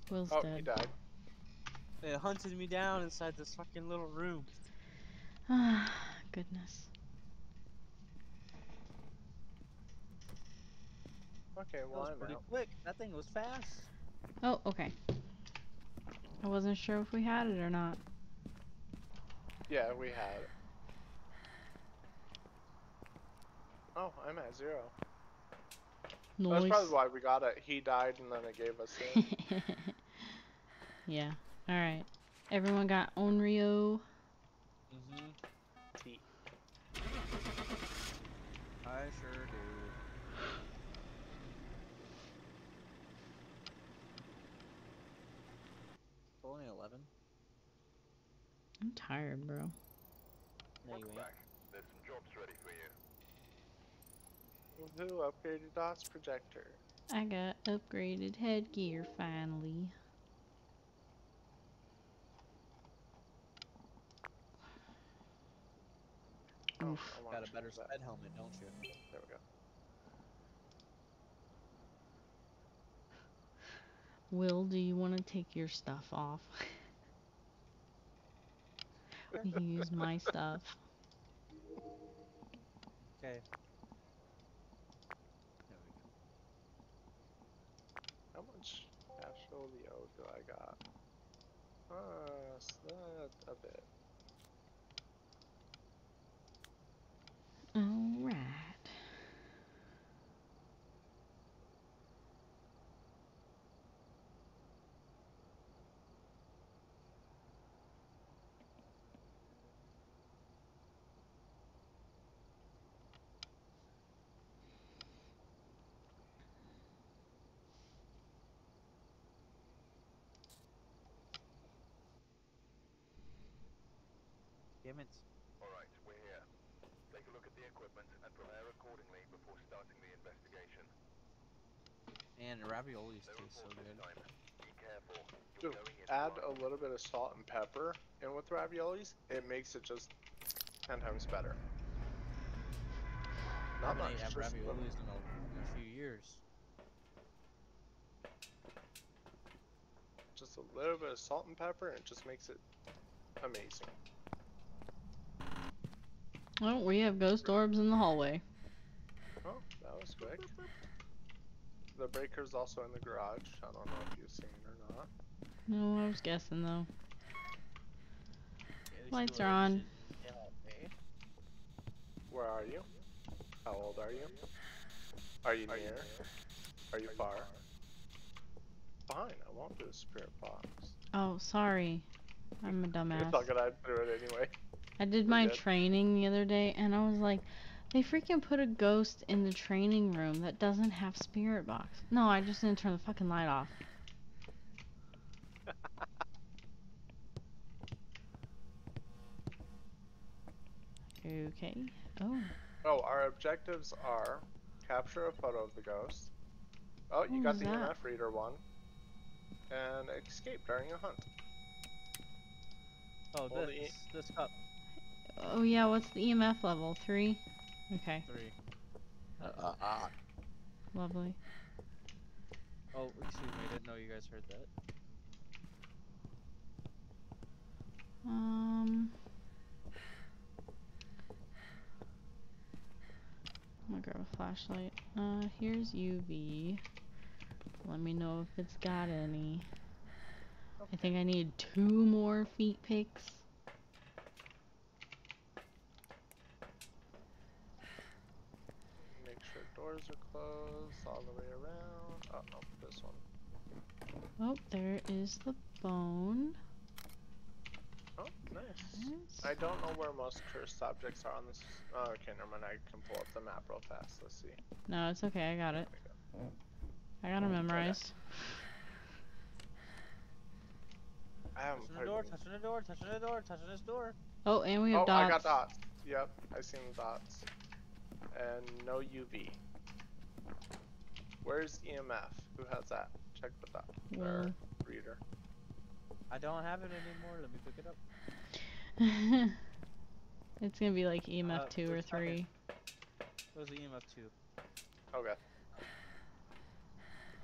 Will's Oh, he died. It hunted me down inside this fucking little room. Ah, goodness. Okay, That well was I'm pretty out. quick. That thing was fast. Oh, okay. I wasn't sure if we had it or not. Yeah, we had it. Oh, I'm at zero. That's probably why we got it. He died and then it gave us it. yeah. Alright. Everyone got Onryo. Mm-hmm. T. I sure do. Only 11? I'm tired, bro. No, you Welcome ain't. back. There's some jobs ready for you. Woohoo, upgraded DOTS projector. I got upgraded headgear finally. Oh, Oof. Got a better choose that. sped helmet, don't you? There we go. Will, do you want to take your stuff off? you can use my stuff. Okay. There we go. How much Casholio do I got? Uh, s- uh, a bit. Alright. Damn it. Alright, we're here. Take a look at the equipment and prepare accordingly before starting the investigation. And raviolis No taste so report good. Be careful. Dude, You're going in add a little bit of salt and pepper in with raviolis. It makes it just ten times better. Not haven't much, ate just a little. raviolis in a, in a few years. just a little bit of salt and pepper, and it just makes it amazing. Oh, we have ghost orbs in the hallway. Oh, that was quick. The breaker's also in the garage. I don't know if you've seen it or not. No, I was guessing though. Yeah, Lights are on. should help? Where are you? How old are you? Are you near? Are you far? Fine, I won't do a spirit box. Oh, sorry. I'm a It's all dumbass. good, I'd do it anyway. I did my training the other day and I was like, they freaking put a ghost in the training room that doesn't have spirit box. No, I just didn't turn the fucking light off. Okay. Oh. Oh, our objectives are capture a photo of the ghost. Oh, you What got the that? EMF reader one. And escape during a hunt. Oh, Well, the e- this, this cup. Oh yeah, what's the EMF level? Three? Okay, Three. Uh, uh, lovely. Oh, excuse me, I didn't know you guys heard that. Um I'm gonna grab a flashlight. Uh here's UV. Let me know if it's got any. I think I need two more feet picks. Make sure doors are closed all the way around. Oh, no, this one. Oh, there is the bone. Oh, nice. Yes. I don't know where most cursed objects are on this. Oh, okay, never mind. I can pull up the map real fast. Let's see. No, it's okay, I got it. Go. I got it memorized. I haven't Touching the door, them. touching the door, touching the door, touching this door. Oh, and we have Oh, dots. I got dots. Yep, I seen the dots. And no UV. Where's EMF? Who has that? Check the dot. Or Well. reader. I don't have it anymore, let me pick it up. it's gonna be like EMF Uh, two or just a second. three. It was the EMF 2. Okay.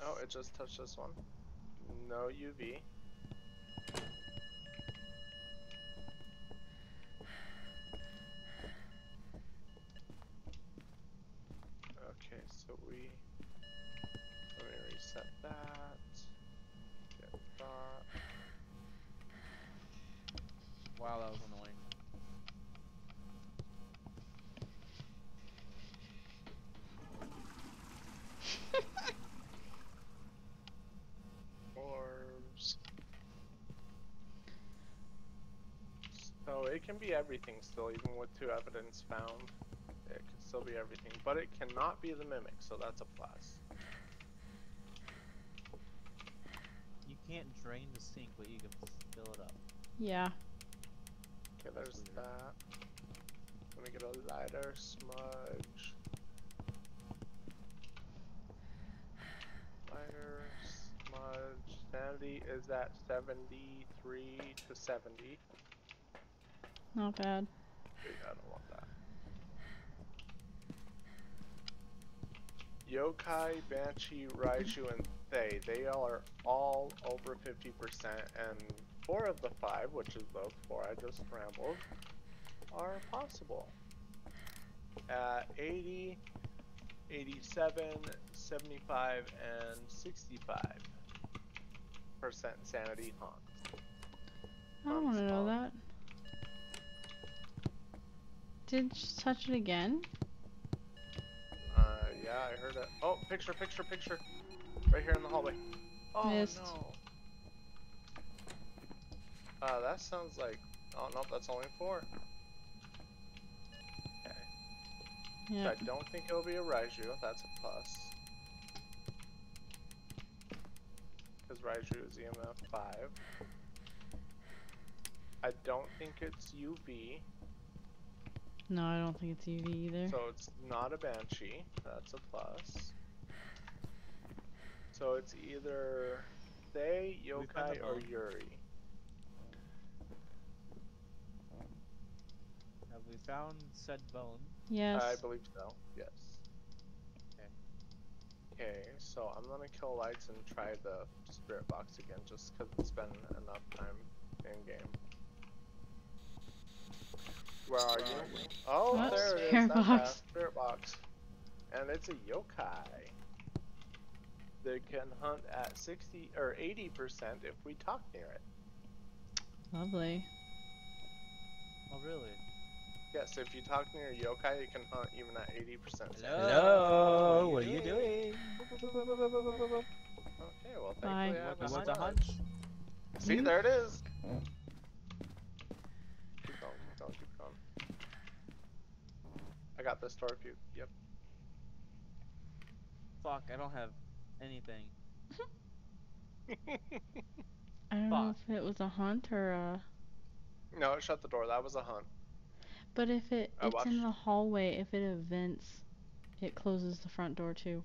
Oh, it just touched this one. No UV. Okay, so we let me reset that. Get that. Wow, that was annoying. Orbs. So it can be everything still, even with two evidence found. It can still be everything, but it cannot be the mimic, so that's a plus. You can't drain the sink, but you can fill it up. Yeah. Okay, there's that. Let me get a lighter, smudge. Lighter, smudge. Sanity is at 73 to 70. Not bad. Okay, I don't want that. Yokai, Banshee, Raiju, and They all are all over 50%, and four of the five, which is those four I just rambled, are possible. At 80, 87, 75, and 65 percent sanity haunts. I don't want to know that. Did you touch it again? Uh, yeah, I heard it. Oh, picture, picture, picture. Right here in the hallway. Oh, Missed. no. Uh, that sounds like. Oh, no, that's only four. Okay. So Yeah. I don't think it'll be a Raiju. That's a plus. Because Raiju is EMF 5. I don't think it's UV, No, I don't think it's UV either. so it's not a banshee. That's a plus. So it's either Thaye, yokai, or bone. Yurei. Have we found said bone? yes. I believe so. Yes. Okay. Okay, so I'm gonna kill lights and try the spirit box again, just 'cause it's been enough time in game. Where are you? Oh, What? there it is. Spirit box. a spirit box, and it's a yokai. They can hunt at 60 or 80 percent if we talk near it. Lovely. Oh really? Yes, if you talk near a yokai, you can hunt even at 80 percent. Hello, what are you doing? Okay, well, Bye. thankfully I have a What's hunch. hunch? See, Mhm. there it is. Keep going, keep going, keep going. I got this door if you. Yep. Fuck, I don't have anything. I don't know if it was a hunt or a. no, it shut the door. That was a hunt. But if it I it's in the hallway, if it events, it closes the front door too.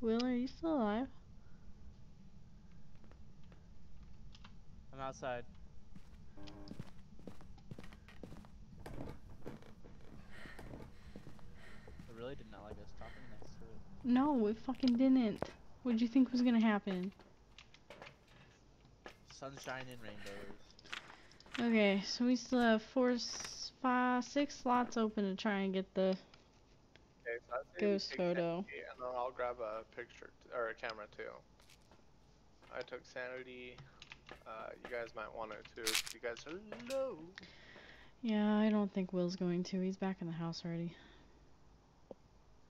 Will, are you still alive? I'm outside. Really did not like us talking next to it. No, it fucking didn't. What'd you think was gonna happen? Sunshine and rainbows. Okay, so we still have four, s- six slots open to try and get the Okay, so I'd say we ghost photo. sanity, and then I'll grab a picture t- or a camera too. I took sanity. Uh, you guys might want it too. You guys are low. Yeah, I don't think Will's going to. He's back in the house already.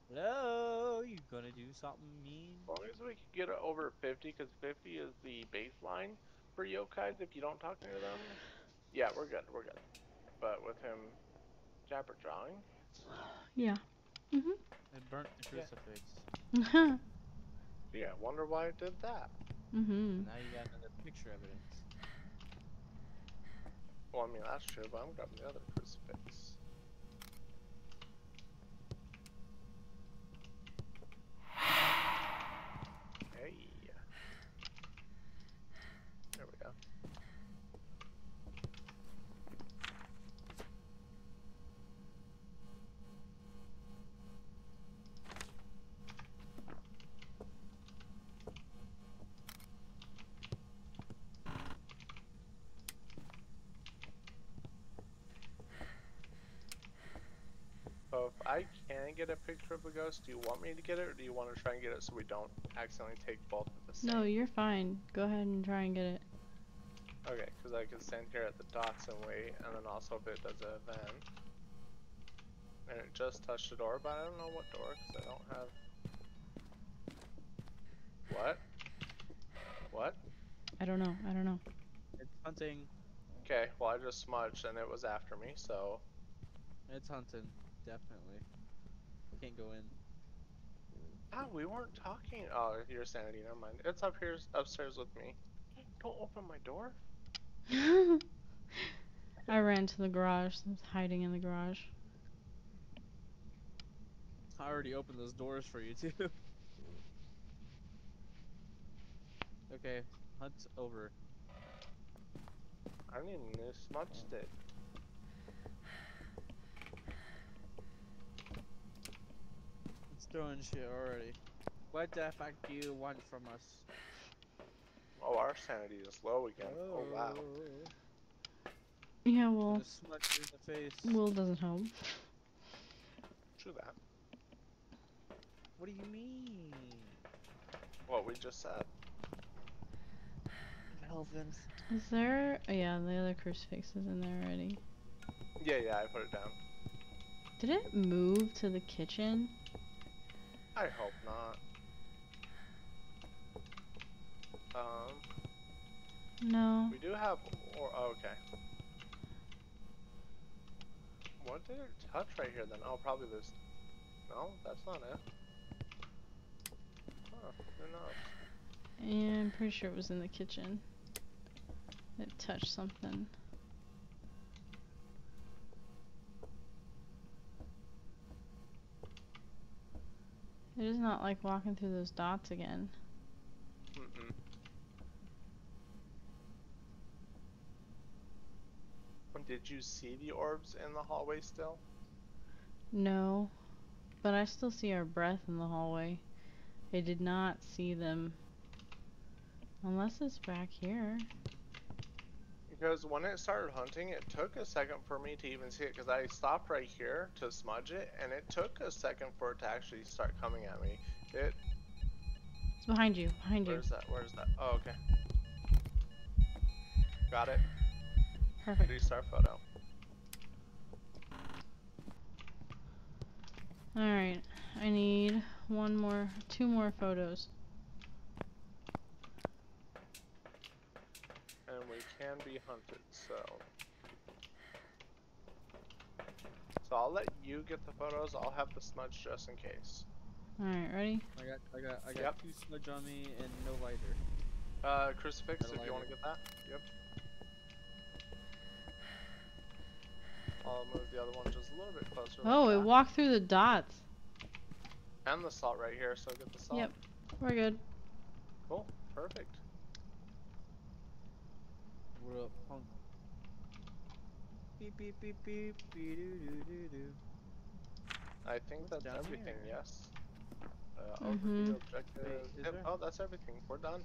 Hello, you gonna do something mean? As long as we can get it over 50, because 50 is the baseline for yokais if you don't talk near them. Yeah, we're good, we're good. But with him jabber drawing, Yeah. Mm hmm It burnt the Yeah. crucifix. mhm. yeah, wonder why it did that. Mm hmm Now you got another picture evidence. Well, I mean, that's true, but I'm grabbing the other crucifix. Hey. There we go. So if I get a picture of a ghost, do you want me to get it, or do you want to try and get it so we don't accidentally take both at the same? No, you're fine. Go ahead and try and get it. Okay, because I can stand here at the docks and wait, and then also if it does an event. And it just touched the door, but I don't know what door, because I don't have... What? What? I don't know. I don't know. It's hunting. Okay, well I just smudged and it was after me, so... It's hunting. Definitely. Can't go in. Ah, we weren't talking... Oh, your sanity, never mind. It's up here, upstairs with me. Don't open my door. I ran to the garage. I was hiding in the garage. I already opened those doors for you too. okay, hunt's over. I need a new smudge stick. Throwing shit already. What the fuck do you want from us? Oh, our sanity is low again. Oh, wow. Oh. Yeah, well, Just you in the face. Will doesn't help. True that. What do you mean? What we just said. Melvin. Is there? Oh, yeah, the other crucifix is in there already. Yeah, yeah, I put it down. Did it move to the kitchen? I hope not. Um, No. we do have, or oh, okay. What did it touch right here then? Oh, probably this. No, that's not it. Huh, who knows? And I'm pretty sure it was in the kitchen. It touched something. It is not like walking through those dots again. Mm-mm. Did you see the orbs in the hallway still? No. But I still see our breath in the hallway. I did not see them. Unless it's back here. Because when it started hunting, it took a second for me to even see it. Because I stopped right here to smudge it, and it took a second for it to actually start coming at me. It. It's behind you. Behind you. Where's that? Where's that? Oh, okay. Got it. Perfect. Restart photo. Alright. I need one more, two more photos. And we can be hunted, so. So I'll let you get the photos. I'll have the smudge just in case. Alright, ready? I got, I got, I got Yep. two smudge on me and no lighter. Uh, crucifix, Gotta if you wanna get that. Yep. I'll move the other one just a little bit closer. like Oh, it that. walked through the dots. And the salt right here, so get the salt. Yep. We're good. Cool. Perfect. What up, punk? Beep beep beep beep beep doo doo doo doo. I think What's that's everything, here? yes. Uh, Mhm. objective. is Yep. Oh, that's everything. We're done.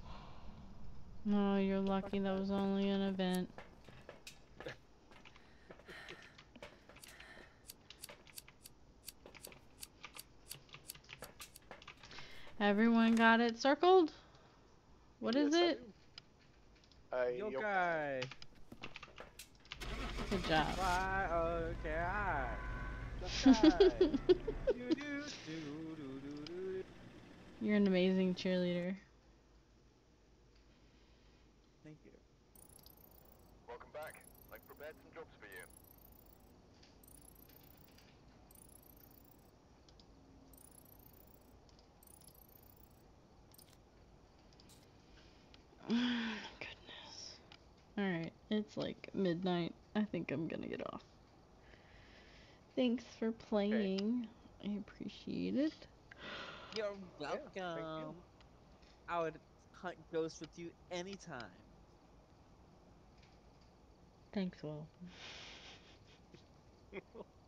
Oh, you're lucky that was only an event. Everyone got it circled? What is Yes, I it? Do. Yo- Yokai! Good job. Why, okay, doo. You're an amazing cheerleader. Thank you. Welcome back. I've prepared some jobs for you. Goodness. Alright, it's like midnight. I think I'm gonna get off. Thanks for playing. I appreciate it. You're thank you. welcome. I would hunt ghosts with you anytime. Thanks, Will.